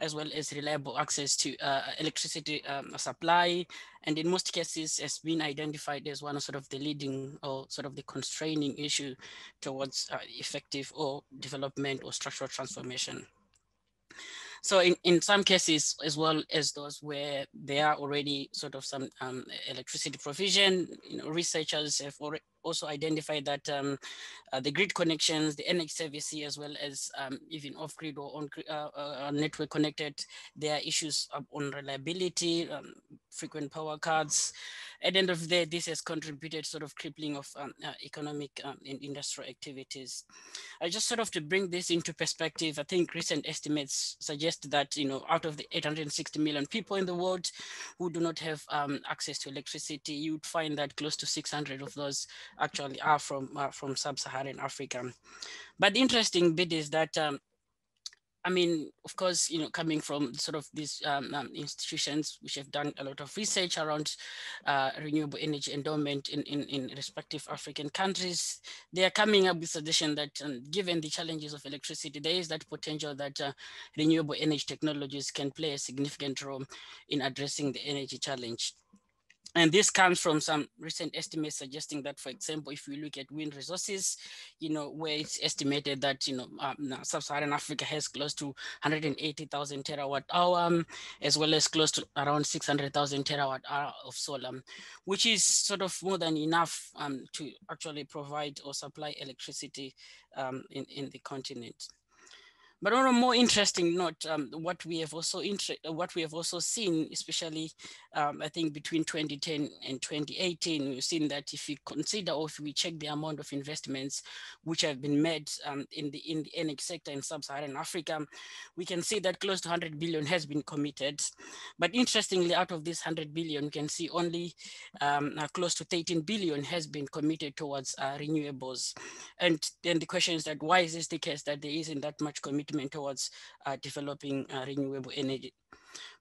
as well as reliable access to uh, electricity um, supply. And in most cases has been identified as one of sort of the leading or sort of the constraining issue towards uh, effective or development or structural transformation. So in, in some cases, as well as those where there are already sort of some um, electricity provision, you know, researchers have already also identify that um, uh, the grid connections, the service, as well as um, even off-grid or on uh, uh, network connected, there are issues on reliability, um, frequent power cuts. At the end of the day, this has contributed sort of crippling of um, uh, economic um, and industrial activities. I just sort of to bring this into perspective, I think recent estimates suggest that, you know, out of the 860 million people in the world who do not have um, access to electricity, you would find that close to 600 of those actually are from uh, from sub-Saharan Africa. But the interesting bit is that um, I mean, of course, you know, coming from sort of these um, um, institutions which have done a lot of research around uh, renewable energy endowment in, in, in, respective African countries, they are coming up with suggestion that um, given the challenges of electricity, there is that potential that uh, renewable energy technologies can play a significant role in addressing the energy challenge. And this comes from some recent estimates suggesting that, for example, if we look at wind resources, you know, where it's estimated that, you know, um, sub-Saharan Africa has close to 180,000 terawatt hour, um, as well as close to around 600,000 terawatt hour of solar, which is sort of more than enough um, to actually provide or supply electricity um, in, in the continent. But on a more interesting note, um, what we have also what we have also seen, especially um, I think between 2010 and 2018, we've seen that if we consider or if we check the amount of investments which have been made um, in the in the energy sector in sub-Saharan Africa, we can see that close to 100 billion has been committed. But interestingly, out of this 100 billion, you can see only um, uh, close to 13 billion has been committed towards uh, renewables. And then the question is that why is this the case that there isn't that much commitment commitment towards uh, developing uh, renewable energy.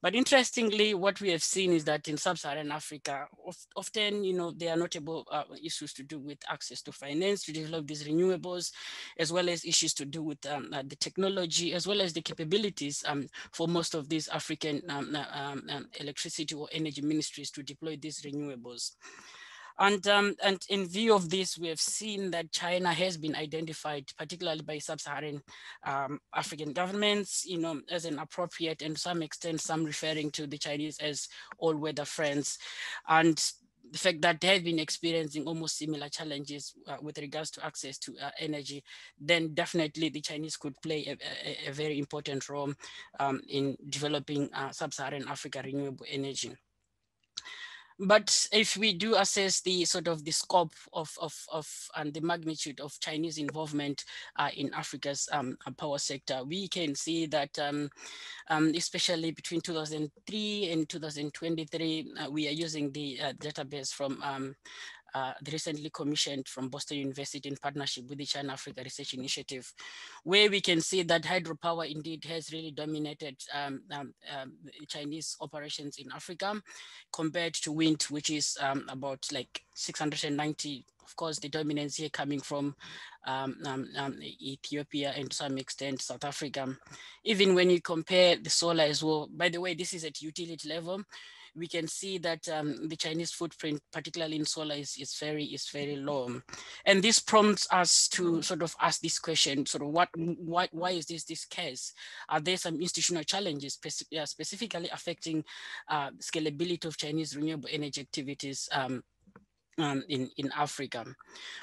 But interestingly, what we have seen is that in sub-Saharan Africa, often, you know, there are notable uh, issues to do with access to finance to develop these renewables, as well as issues to do with um, uh, the technology, as well as the capabilities um, for most of these African um, uh, um, um, electricity or energy ministries to deploy these renewables. And, um, and in view of this, we have seen that China has been identified, particularly by sub-Saharan um, African governments, you know, as an appropriate and to some extent, some referring to the Chinese as all-weather friends. And the fact that they have been experiencing almost similar challenges uh, with regards to access to uh, energy, then definitely the Chinese could play a, a, a very important role um, in developing uh, sub-Saharan Africa renewable energy. But if we do assess the sort of the scope of, of, of and the magnitude of Chinese involvement uh, in Africa's um, uh, power sector, we can see that um, um, especially between 2003 and 2023, uh, we are using the uh, database from um, uh, the recently commissioned from Boston University in partnership with the China Africa Research Initiative, where we can see that hydropower indeed has really dominated um, um, um, Chinese operations in Africa compared to wind, which is um, about like 690 of course, the dominance here coming from um, um, um, Ethiopia and to some extent South Africa. Even when you compare the solar as well, by the way, this is at utility level we can see that um, the Chinese footprint, particularly in solar, is, is very is very low. And this prompts us to sort of ask this question: sort of what why why is this this case? Are there some institutional challenges speci specifically affecting uh, scalability of Chinese renewable energy activities? Um, um, in, in Africa.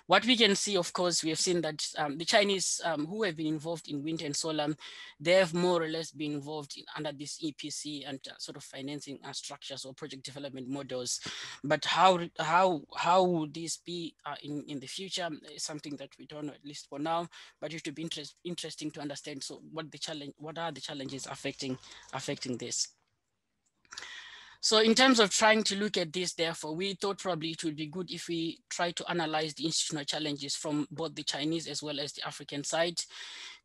What we can see, of course, we have seen that um, the Chinese um, who have been involved in wind and solar, they have more or less been involved in, under this EPC and uh, sort of financing uh, structures or project development models. But how how how will this be uh, in, in the future is something that we don't know, at least for now, but it would be interest, interesting to understand. So what the challenge, what are the challenges affecting affecting this? So in terms of trying to look at this, therefore, we thought probably it would be good if we try to analyze the institutional challenges from both the Chinese as well as the African side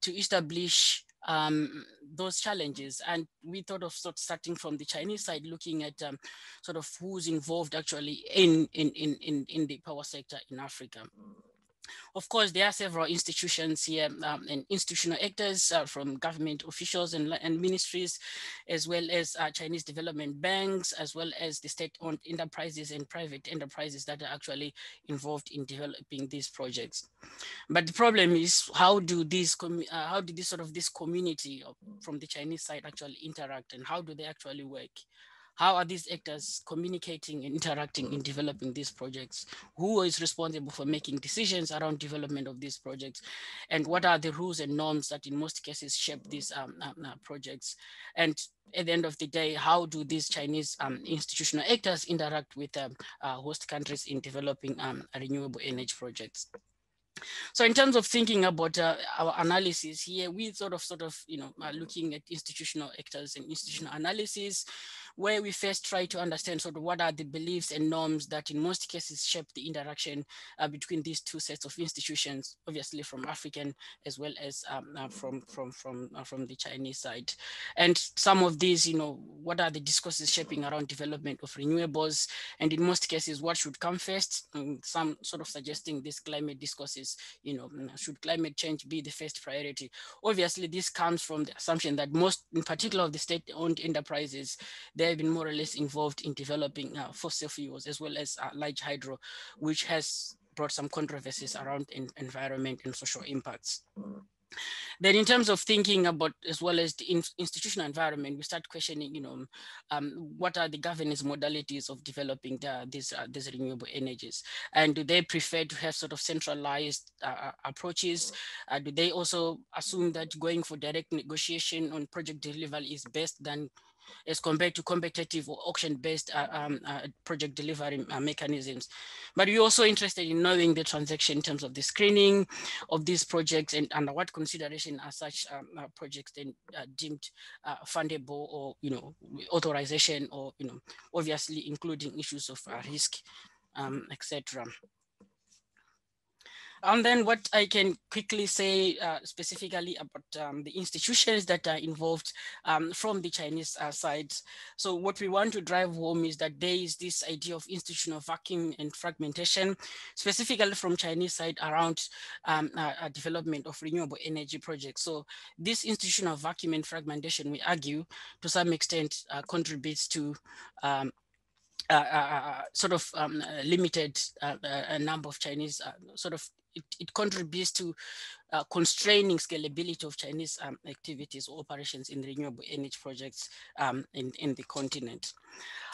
to establish um, those challenges. And we thought of sort of starting from the Chinese side, looking at um, sort of who's involved actually in, in, in, in, in the power sector in Africa. Of course, there are several institutions here um, and institutional actors uh, from government officials and, and ministries, as well as uh, Chinese development banks, as well as the state-owned enterprises and private enterprises that are actually involved in developing these projects. But the problem is how do these, uh, how do this sort of this community from the Chinese side actually interact and how do they actually work? How are these actors communicating and interacting in developing these projects? Who is responsible for making decisions around development of these projects? And what are the rules and norms that in most cases shape these um, uh, uh, projects? And at the end of the day, how do these Chinese um, institutional actors interact with um, uh, host countries in developing um, renewable energy projects? So in terms of thinking about uh, our analysis here, we sort of, sort of, you know, are looking at institutional actors and institutional analysis where we first try to understand sort of what are the beliefs and norms that in most cases shape the interaction uh, between these two sets of institutions, obviously from African as well as um, uh, from, from, from, uh, from the Chinese side. And some of these, you know, what are the discourses shaping around development of renewables? And in most cases, what should come first? And some sort of suggesting this climate discourses, you know, mm, should climate change be the first priority? Obviously, this comes from the assumption that most, in particular of the state-owned enterprises, they have been more or less involved in developing uh, fossil fuels as well as uh, large hydro, which has brought some controversies around environment and social impacts. Then in terms of thinking about as well as the in institutional environment, we start questioning, you know, um, what are the governance modalities of developing the, these, uh, these renewable energies? And do they prefer to have sort of centralized uh, uh approaches? Uh, do they also assume that going for direct negotiation on project delivery is best than as compared to competitive or auction-based uh, um, uh, project delivery uh, mechanisms. But we're also interested in knowing the transaction in terms of the screening of these projects and under what consideration are such um, uh, projects then uh, deemed fundable or, you know, authorization or, you know, obviously including issues of risk, um, etc. And then what I can quickly say uh, specifically about um, the institutions that are involved um, from the Chinese uh, side. So what we want to drive home is that there is this idea of institutional vacuum and fragmentation, specifically from Chinese side around um, uh, development of renewable energy projects. So this institutional vacuum and fragmentation, we argue, to some extent uh, contributes to um, uh, uh, sort of um, limited number of Chinese sort of it, it contributes to uh, constraining scalability of Chinese um, activities or operations in renewable energy projects um, in, in the continent.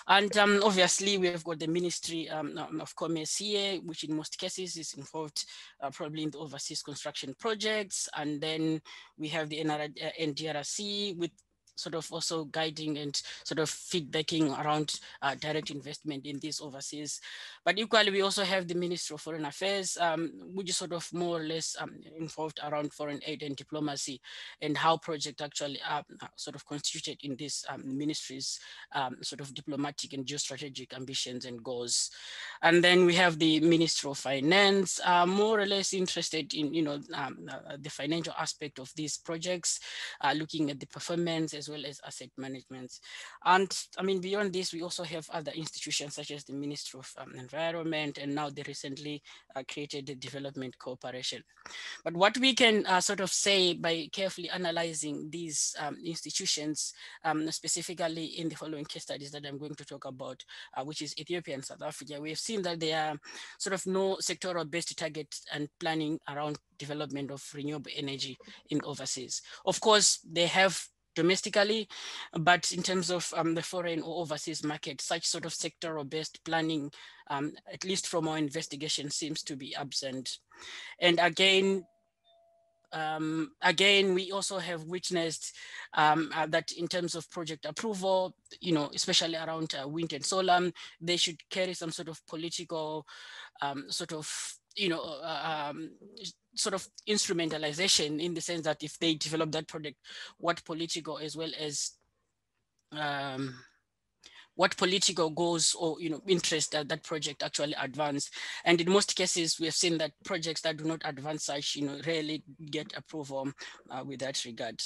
And um, obviously, we have got the Ministry um, of Commerce here, which in most cases is involved uh, probably in the overseas construction projects. And then we have the NDRC uh, with sort of also guiding and sort of feedbacking around uh, direct investment in these overseas. But equally, we also have the Ministry of Foreign Affairs, um, which is sort of more or less um, involved around foreign aid and diplomacy and how projects actually are sort of constituted in these um, um, sort of diplomatic and geostrategic ambitions and goals. And then we have the Ministry of Finance, uh, more or less interested in, you know, um, uh, the financial aspect of these projects, uh, looking at the performance as well as asset management. And I mean, beyond this, we also have other institutions such as the Ministry of um, Environment and now the recently uh, created the Development Cooperation. But what we can uh, sort of say by carefully analyzing these um, institutions, um, specifically in the following case studies that I'm going to talk about, uh, which is Ethiopia and South Africa, we have seen that there are sort of no sectoral based targets and planning around development of renewable energy in overseas. Of course, they have domestically, but in terms of um, the foreign or overseas market, such sort of sectoral-based planning, um, at least from our investigation, seems to be absent. And again, um, again, we also have witnessed um, uh, that in terms of project approval, you know, especially around uh, wind and solar, they should carry some sort of political um, sort of, you know, uh, um, sort of instrumentalization in the sense that if they develop that project, what political as well as um, what political goals or you know interest that that project actually advance. And in most cases, we have seen that projects that do not advance such, you know, rarely get approval uh, with that regard.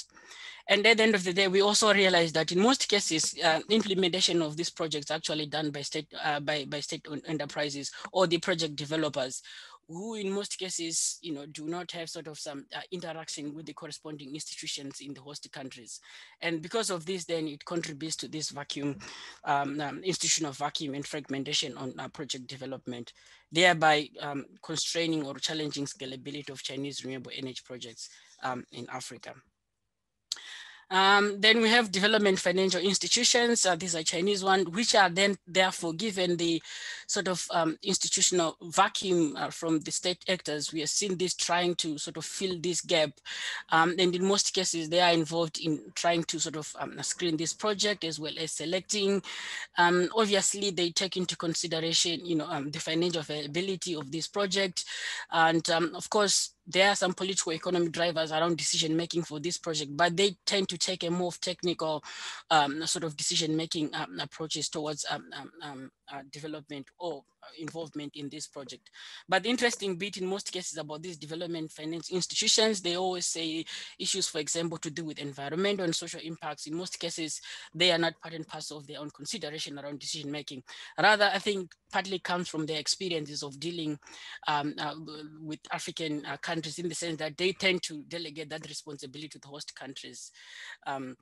And at the end of the day, we also realize that in most cases, uh, implementation of these projects actually done by state uh, by by state enterprises or the project developers who in most cases, you know, do not have sort of some uh, interaction with the corresponding institutions in the host countries. And because of this, then it contributes to this vacuum, um, um, institutional vacuum and fragmentation on uh, project development, thereby um, constraining or challenging scalability of Chinese renewable energy projects um, in Africa. Um, then we have development financial institutions. Uh, these are Chinese ones, which are then therefore given the sort of um, institutional vacuum uh, from the state actors. We have seen this trying to sort of fill this gap. Um, and in most cases, they are involved in trying to sort of um, screen this project as well as selecting. Um, obviously, they take into consideration, you know, um, the financial viability of this project. And of course, there are some political economy drivers around decision making for this project, but they tend to take a more technical um, sort of decision making um, approaches towards um, um, um uh, development or involvement in this project. But the interesting bit in most cases about these development finance institutions, they always say issues, for example, to do with environmental and social impacts. In most cases, they are not part and parcel of their own consideration around decision making. Rather, I think partly comes from their experiences of dealing um, uh, with African uh, countries in the sense that they tend to delegate that responsibility to the host countries. Um,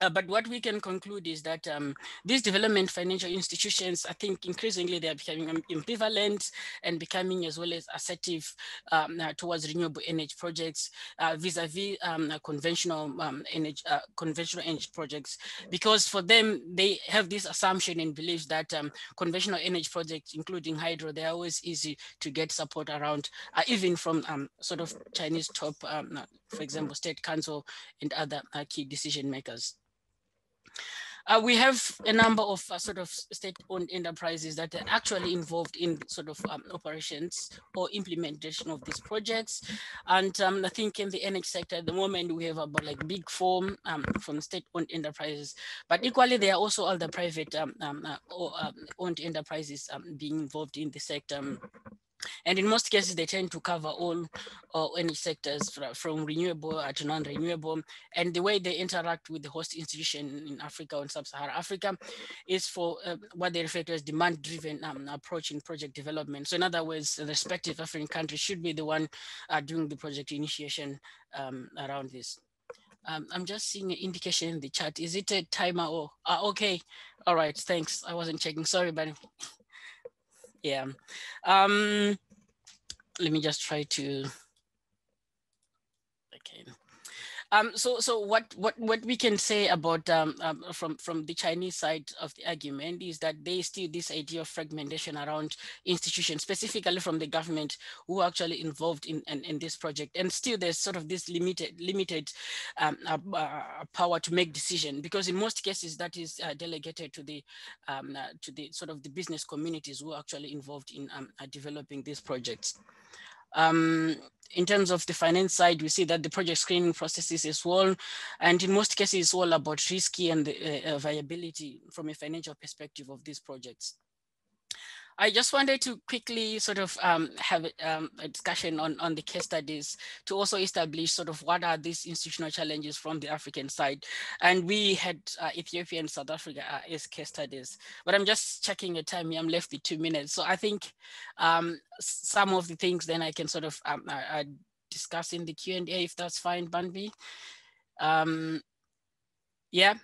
uh, but what we can conclude is that um, these development financial institutions, I think increasingly they are becoming ambivalent and becoming as well as assertive um, uh, towards renewable energy projects uh, vis-a-vis -vis, um, conventional um, energy, uh, conventional energy projects, because for them they have this assumption and belief that um, conventional energy projects, including hydro, they're always easy to get support around, uh, even from um, sort of Chinese top, uh, for example, state council and other key decision makers. Uh, we have a number of uh, sort of state-owned enterprises that are actually involved in sort of um, operations or implementation of these projects. And um, I think in the energy sector at the moment, we have about like big four um, from state-owned enterprises, but equally there are also other private um, um, uh, um, owned enterprises being involved in the sector. And in most cases, they tend to cover all or any sectors from renewable to non-renewable. And the way they interact with the host institution in Africa and sub-Saharan Africa is for uh, what they refer to as demand-driven um, approach in project development. So in other words, the respective African country should be the one uh, doing the project initiation um, around this. Um, I'm just seeing an indication in the chat. Is it a timer or, uh, okay. All right, thanks. I wasn't checking, sorry, but yeah. Um, let me just try to, okay. Um, so, so what, what, what we can say about um, um, from from the Chinese side of the argument is that they still this idea of fragmentation around institutions, specifically from the government, who are actually involved in, in, in this project, and still there's sort of this limited limited um, uh, uh, power to make decision because in most cases that is uh, delegated to the um, uh, to the sort of the business communities who are actually involved in um, uh, developing these projects. Um, in terms of the finance side, we see that the project screening processes is well, and in most cases, all about risky and the uh, viability from a financial perspective of these projects. I just wanted to quickly sort of um, have um, a discussion on, on the case studies to also establish sort of what are these institutional challenges from the African side. And we had uh, Ethiopia and South Africa uh, as case studies, but I'm just checking the time I'm left with two minutes. So I think um, some of the things then I can sort of um, uh, uh discuss in the Q&A if that's fine, Barnaby. Um, yeah.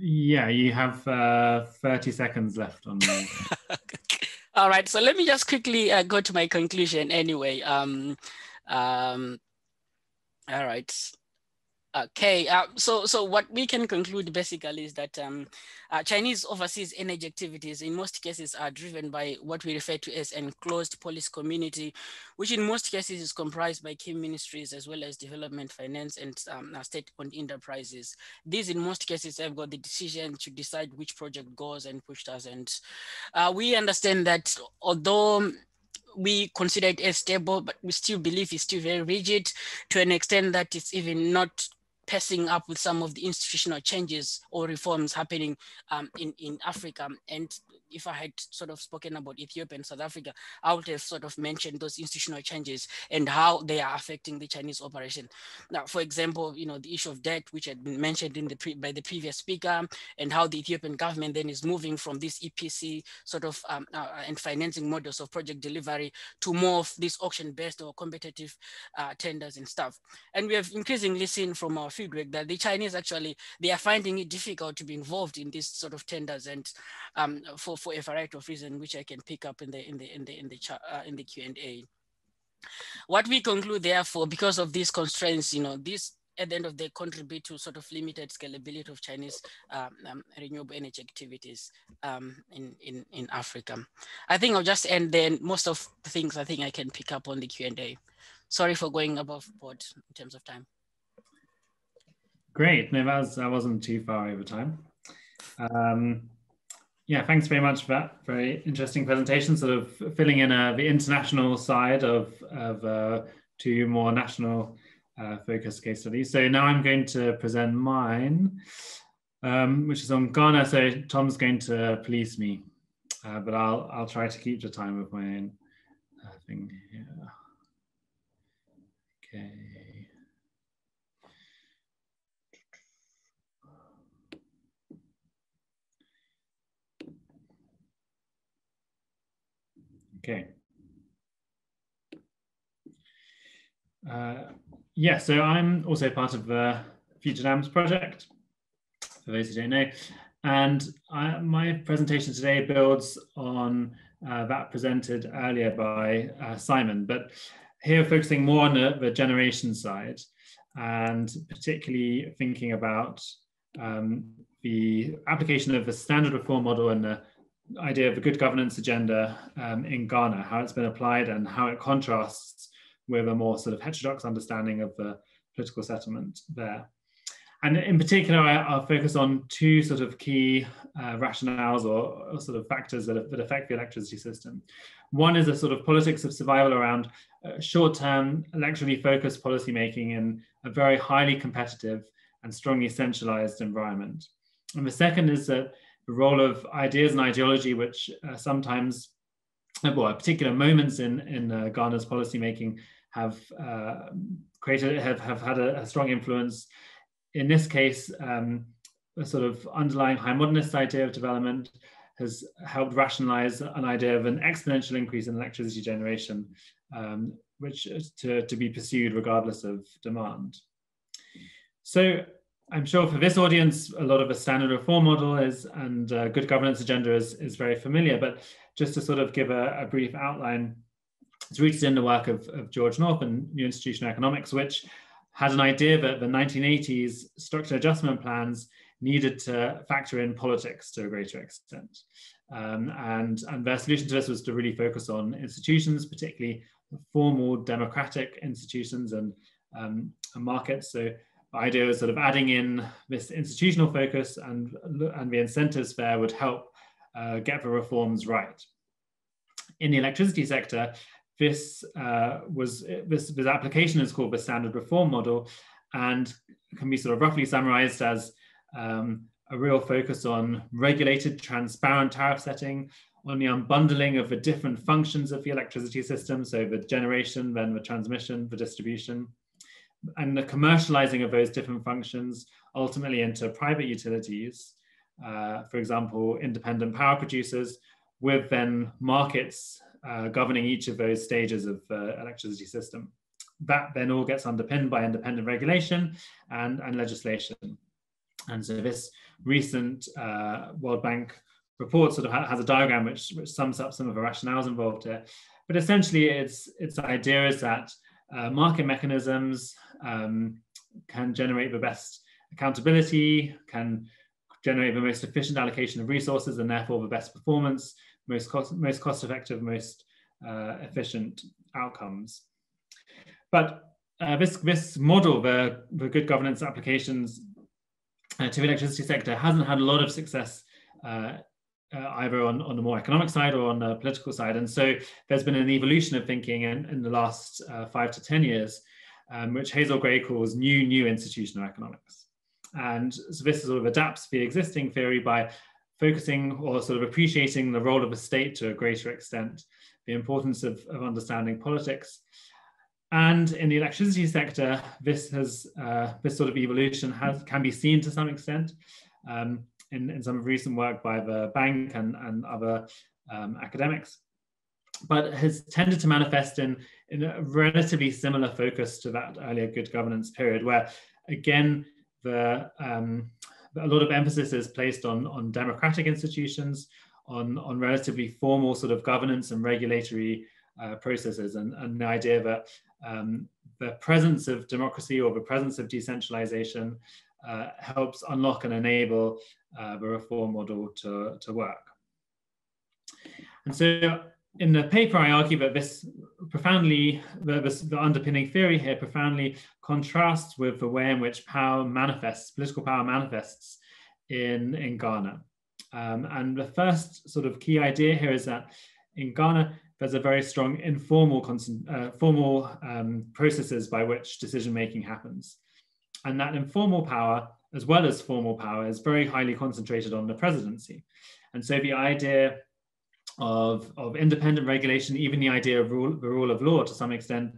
Yeah, you have uh, 30 seconds left on. All right, so let me just quickly uh, go to my conclusion anyway. Um, um, all right. Okay, uh, so so what we can conclude basically is that um, uh, Chinese overseas energy activities in most cases are driven by what we refer to as enclosed policy community, which in most cases is comprised by key ministries as well as development, finance, and um, uh, state-owned enterprises. These in most cases have got the decision to decide which project goes and which doesn't. Uh, we understand that although we consider it as stable, but we still believe it's still very rigid to an extent that it's even not passing up with some of the institutional changes or reforms happening um, in, in Africa. And if I had sort of spoken about Ethiopia and South Africa, I would have sort of mentioned those institutional changes and how they are affecting the Chinese operation. Now, for example, you know, the issue of debt, which had been mentioned in the pre, by the previous speaker, and how the Ethiopian government then is moving from this EPC sort of um, uh, and financing models of project delivery to more of this auction-based or competitive uh, tenders and stuff. And we have increasingly seen from our feedback that the Chinese actually, they are finding it difficult to be involved in these sort of tenders and um, for for a variety of reasons, which I can pick up in the in the in the in the uh, in the Q and A. What we conclude, therefore, because of these constraints, you know, these at the end of the day contribute to sort of limited scalability of Chinese um, um, renewable energy activities um, in, in, in Africa. I think I'll just end then. Most of the things I think I can pick up on the Q&A. Sorry for going above board in terms of time. Great. No, that, was, that wasn't too far over time. Yeah, thanks very much for that very interesting presentation, sort of filling in uh, the international side of, of uh, two more national uh, focus case studies. So now I'm going to present mine, um, which is on Ghana. So Tom's going to police me, uh, but I'll, I'll try to keep the time of my own uh, thing here. Okay. Okay. Uh, yeah, so I'm also part of the Future Dams project, for those who don't know. And I, my presentation today builds on uh, that presented earlier by uh, Simon, but here focusing more on the, the generation side and particularly thinking about um, the application of the standard reform model and the idea of a good governance agenda um, in Ghana, how it's been applied and how it contrasts with a more sort of heterodox understanding of the political settlement there. And in particular, I, will focus on two sort of key uh, rationales or, or, sort of factors that, that, affect the electricity system. One is a sort of politics of survival around uh, short-term, electorally focused policymaking in a very highly competitive and strongly centralized environment. And the second is that the role of ideas and ideology, which uh, sometimes, uh, well, particular moments in in uh, Ghana's policymaking have uh, created have have had a, a, strong influence. In this case, um, a sort of underlying high modernist idea of development has helped rationalize an idea of an exponential increase in electricity generation, um, which is to, to be pursued regardless of demand. So I'm sure for this audience, a lot of a standard reform model is and uh, good governance agenda is, is very familiar, but just to sort of give a, a brief outline, it's rooted in the work of, of George North and New Institutional Economics, which had an idea that the 1980s structural adjustment plans needed to factor in politics to a greater extent. Um, and, and their solution to this was to really focus on institutions, particularly formal democratic institutions and, um, and markets. So idea is sort of adding in this institutional focus and, and the incentives there would help uh, get the reforms right. In the electricity sector, this uh, was this, this application is called the standard reform model and can be sort of roughly summarized as um, a real focus on regulated, transparent tariff setting, on the unbundling of the different functions of the electricity system, so the generation, then the transmission, the distribution, and the commercializing of those different functions ultimately into private utilities, uh, for example, independent power producers, with then markets uh, governing each of those stages of the electricity system. That then all gets underpinned by independent regulation and, and legislation. And so this recent uh, World Bank report sort of has a diagram which, which sums up some of the rationales involved here. But essentially, its its idea is that uh, market mechanisms um, can generate the best accountability, can generate the most efficient allocation of resources and therefore the best performance, most cost, most cost effective, most uh, efficient outcomes. But uh, this, this model, the, the good governance applications uh, to the electricity sector hasn't had a lot of success uh, uh, either on, on the more economic side or on the political side. And so there's been an evolution of thinking in, in the last uh, five to 10 years, um, which Hazel Gray calls new, new institutional economics. And so this sort of adapts the existing theory by focusing or sort of appreciating the role of the state to a greater extent, the importance of, of understanding politics. And in the electricity sector, this has uh, this sort of evolution has can be seen to some extent. Um, in, in some recent work by the bank and, and other um, academics, but has tended to manifest in, in a relatively similar focus to that earlier good governance period, where again, the, um, a lot of emphasis is placed on, on democratic institutions, on, on relatively formal sort of governance and regulatory uh, processes, and, and the idea that um, the presence of democracy or the presence of decentralization uh, helps unlock and enable uh, the reform model to, to work. And so in the paper, I argue that this profoundly, the, the underpinning theory here profoundly contrasts with the way in which power manifests, political power manifests in, in Ghana. Um, and the first sort of key idea here is that in Ghana, there's a very strong informal uh, formal um, processes by which decision making happens. And that informal power, as well as formal power, is very highly concentrated on the presidency. And so the idea of, of independent regulation, even the idea of rule, the rule of law to some extent,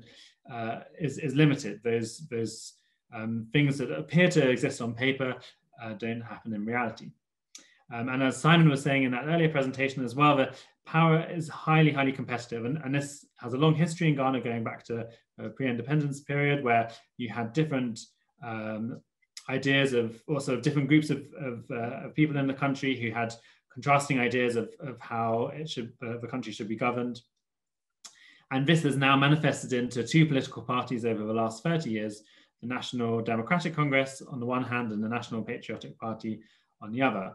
uh, is, is limited. Those, those um, things that appear to exist on paper uh, don't happen in reality. Um, and as Simon was saying in that earlier presentation as well, that power is highly, highly competitive. And, and this has a long history in Ghana going back to a pre-independence period where you had different um, ideas of also different groups of, of, uh, of, people in the country who had contrasting ideas of, of how it should uh, the country should be governed. And this has now manifested into two political parties over the last 30 years, the National Democratic Congress on the one hand and the National Patriotic Party on the other.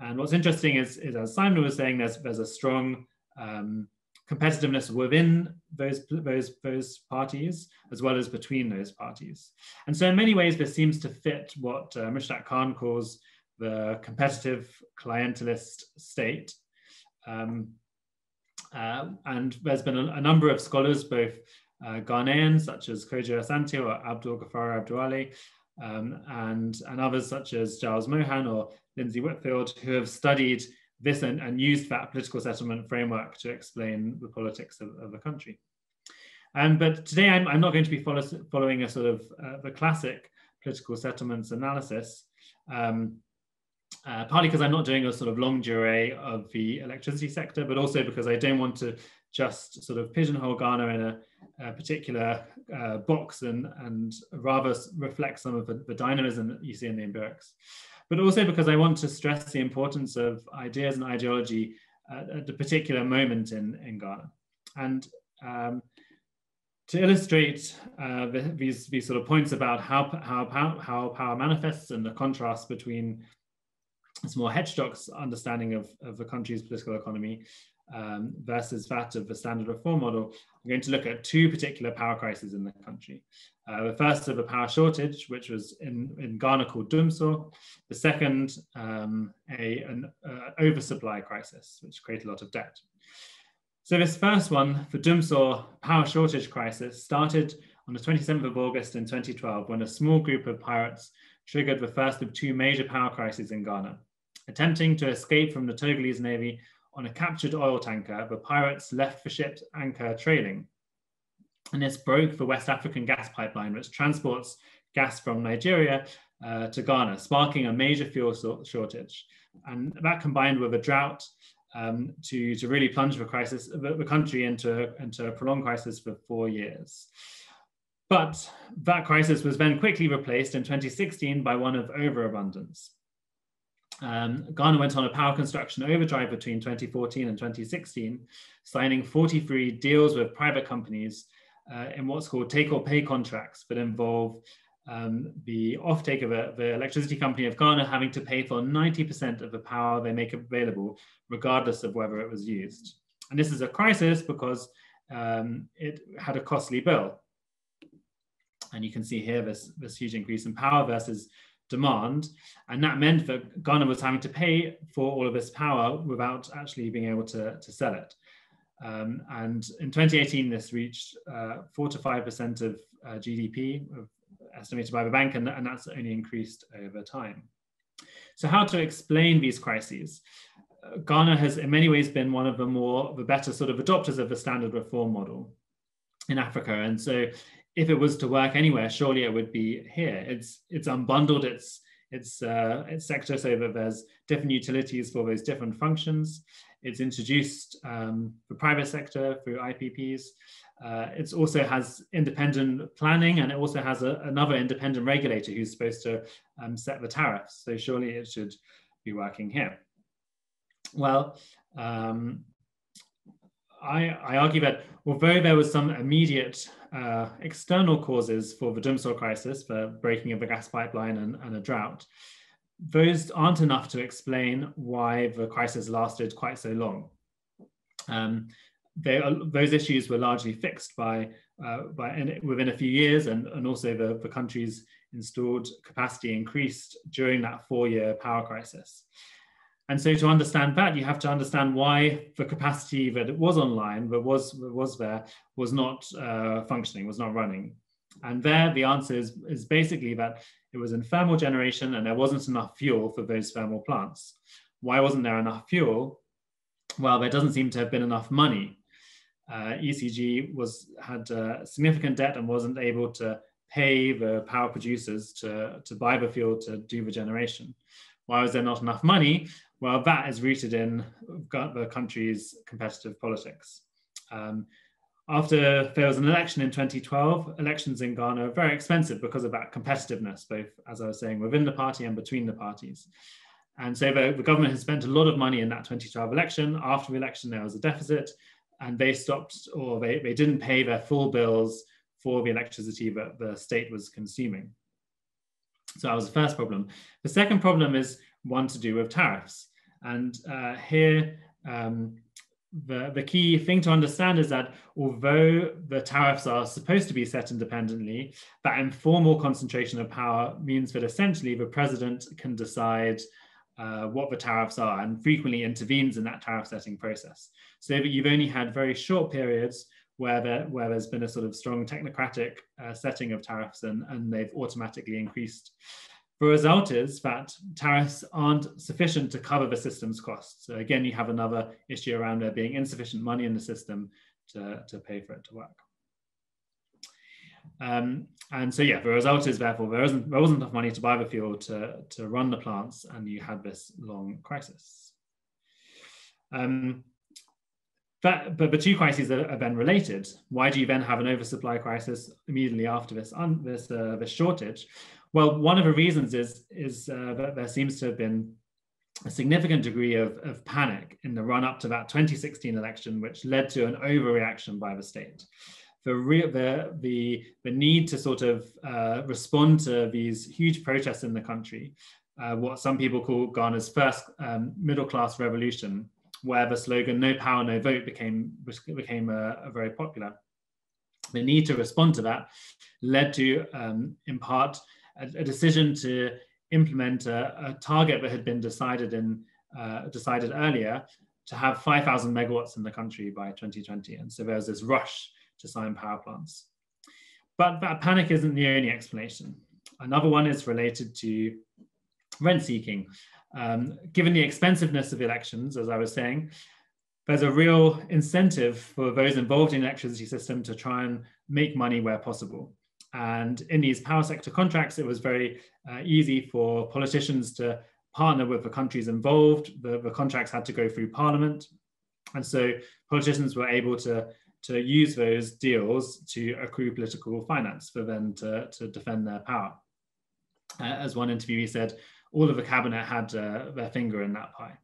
And what's interesting is, is as Simon was saying, there's, there's a strong um, competitiveness within those, those, those parties as well as between those parties. And so in many ways, this seems to fit what uh, Khan calls the competitive clientelist state. Um, uh, and there's been a, a, number of scholars, both uh, Ghanaian, such as Kojo Asante or Abdul-Gafaru Abdulai, um, and, and others such as Giles Mohan or Lindsay Whitfield, who have studied this and, and used that political settlement framework to explain the politics of, of the country. Um, but today I'm, I'm, not going to be follow, following a sort of uh, the classic political settlements analysis, um, uh, partly because I'm not doing a sort of longue durée of the electricity sector, but also because I don't want to just sort of pigeonhole Ghana in a, a particular uh, box and, and rather reflect some of the, the, dynamism that you see in the empirics but also because I want to stress the importance of ideas and ideology at, at a particular moment in, in Ghana. And um, to illustrate uh, the, these, these sort of points about how, how, how power manifests and the contrast between this more heterodox understanding of, of the country's political economy um, versus that of the standard reform model, I'm going to look at two particular power crises in the country. Uh, the first of a power shortage, which was in, in Ghana called Dumsor. The second, um, a, an uh, oversupply crisis, which created a lot of debt. So this first one, the Dumsor power shortage crisis, started on the 27th of August in 2012 when a small group of pirates triggered the first of two major power crises in Ghana. Attempting to escape from the Togolese Navy on a captured oil tanker, the pirates left the ship's anchor trailing. And this broke the West African gas pipeline, which transports gas from Nigeria uh, to Ghana, sparking a major fuel shortage. And that combined with a drought um, to, to really plunge the crisis, the, the country into, into a prolonged crisis for four years. But that crisis was then quickly replaced in 2016 by one of overabundance. Um, Ghana went on a power construction overdrive between 2014 and 2016, signing 43 deals with private companies uh, in what's called take or pay contracts that involve um, the offtake of a, the electricity company of Ghana having to pay for 90% of the power they make available, regardless of whether it was used. And this is a crisis because um, it had a costly bill. And you can see here this, this huge increase in power versus demand. And that meant that Ghana was having to pay for all of this power without actually being able to, to sell it. Um, and in 2018, this reached uh, 4 to 5% of uh, GDP, of, estimated by the bank, and, and that's only increased over time. So, how to explain these crises? Uh, Ghana has, in many ways, been one of the more, the better sort of adopters of the standard reform model in Africa. And so, if it was to work anywhere, surely it would be here. It's it's unbundled its its uh, its sector so that there's different utilities for those different functions. It's introduced um, the private sector through IPPs. Uh, it also has independent planning and it also has a, another independent regulator who's supposed to um, set the tariffs. So surely it should be working here. Well, um, I, I, argue that although there was some immediate uh, external causes for the Dumsor crisis, the breaking of the gas pipeline and, and a drought, those aren't enough to explain why the crisis lasted quite so long. Um, they, those issues were largely fixed by, uh, by within a few years, and, and also the, the country's installed capacity increased during that four-year power crisis. And so to understand that, you have to understand why the capacity that was online, that was, was there, was not uh, functioning, was not running. And there, the answer is, is basically that it was in thermal generation and there wasn't enough fuel for those thermal plants. Why wasn't there enough fuel? Well, there doesn't seem to have been enough money. Uh, ECG was had uh, significant debt and wasn't able to pay the power producers to, to buy the fuel to do the generation. Why was there not enough money? Well, that is rooted in the country's competitive politics. Um, after there was an election in 2012, elections in Ghana are very expensive because of that competitiveness, both, as I was saying, within the party and between the parties. And so the, the government has spent a lot of money in that 2012 election. After the election, there was a deficit, and they stopped or they, they didn't pay their full bills for the electricity that the state was consuming. So that was the first problem. The second problem is one to do with tariffs. And uh, here, um, the, the key thing to understand is that although the tariffs are supposed to be set independently, that informal concentration of power means that essentially the president can decide uh, what the tariffs are and frequently intervenes in that tariff setting process. So that you've only had very short periods where, there, where there's been a sort of strong technocratic uh, setting of tariffs and, and they've automatically increased. The result is that tariffs aren't sufficient to cover the system's costs. So again, you have another issue around there being insufficient money in the system to, to pay for it to work. Um, and so, yeah, the result is therefore there, isn't, there wasn't enough money to buy the fuel to, to run the plants, and you had this long crisis. Um, but, but the two crises are, are, then related. Why do you then have an oversupply crisis immediately after this, this, uh, this shortage? Well, one of the reasons is, is uh, that there seems to have been a significant degree of, of panic in the run up to that 2016 election, which led to an overreaction by the state. The, re- the, the, the need to sort of uh, respond to these huge protests in the country, uh, what some people call Ghana's first um, middle class revolution, where the slogan "No power, no vote" became became a very popular. The need to respond to that led to, um, in part, a, a decision to implement a, a, target that had been decided in uh, decided earlier to have 5,000 megawatts in the country by 2020. And so there was this rush to sign power plants. But that panic isn't the only explanation. Another one is related to rent seeking. Um, given the expensiveness of elections, as I was saying, there's a real incentive for those involved in the electricity system to try and make money where possible. And in these power sector contracts, it was very uh, easy for politicians to partner with the countries involved. The, the contracts had to go through parliament. And so politicians were able to, to use those deals to accrue political finance for them to, to defend their power. Uh, as one interviewee said, all of the cabinet had uh, their finger in that pie.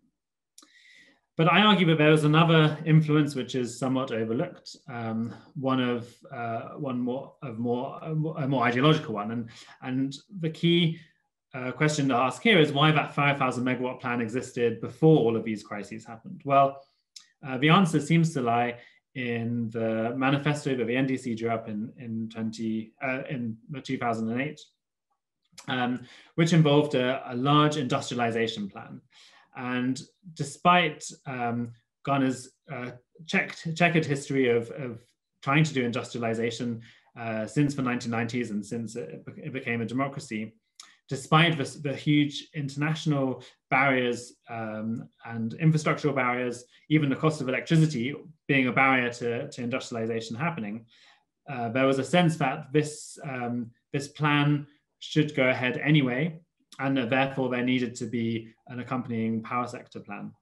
but I argue that there was another influence which is somewhat overlooked, um, one of uh, one more of more a more ideological one, and and the key uh, question to ask here is why that 5,000 megawatt plan existed before all of these crises happened. Well, uh, the answer seems to lie in the manifesto that the NDC drew up in in 20 uh, in 2008, um, which involved a, a large industrialization plan. And despite um, Ghana's uh, checked, checkered history of, of trying to do industrialization uh, since the 1990s and since it, it became a democracy, despite the, the, huge international barriers um, and infrastructural barriers, even the cost of electricity being a barrier to, to industrialization happening, uh, there was a sense that this, um, this plan should go ahead anyway, and therefore there needed to be an accompanying power sector plan.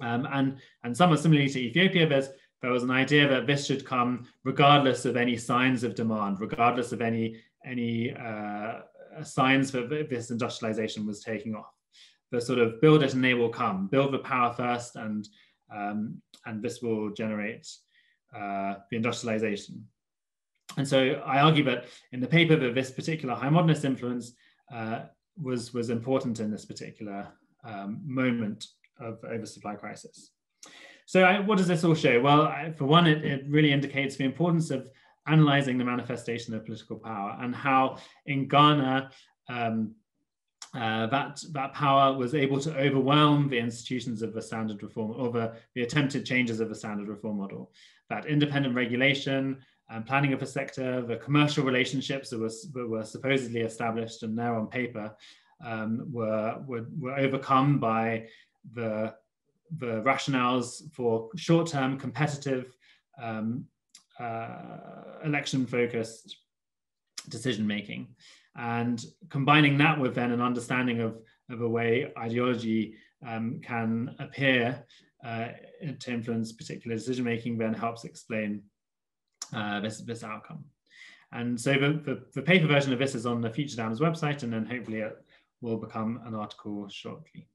Um, and, and somewhat similarly to Ethiopia, there's, there was an idea that this should come regardless of any signs of demand, regardless of any, any uh, signs that this industrialization was taking off. The sort of build it and they will come, build the power first and, um, and this will generate uh, the industrialization. And so I argue that in the paper that this particular high modernist influence uh, was, was important in this particular um, moment of oversupply crisis. So I, what does this all show? Well, I, for one, it, it really indicates the importance of analyzing the manifestation of political power and how in Ghana, um, uh, that, that power was able to overwhelm the institutions of the standard reform or the, the attempted changes of the standard reform model. That independent regulation, planning of the sector, the commercial relationships that, that were supposedly established and now on paper um, were, were, were overcome by the, the rationales for short-term competitive um, uh, election-focused decision making. And combining that with then an understanding of, of a way ideology um, can appear uh, to influence particular decision making then helps explain uh, this, this outcome. And so the, the, the, paper version of this is on the Future Dams website, and then hopefully it will become an article shortly.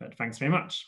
But thanks very much.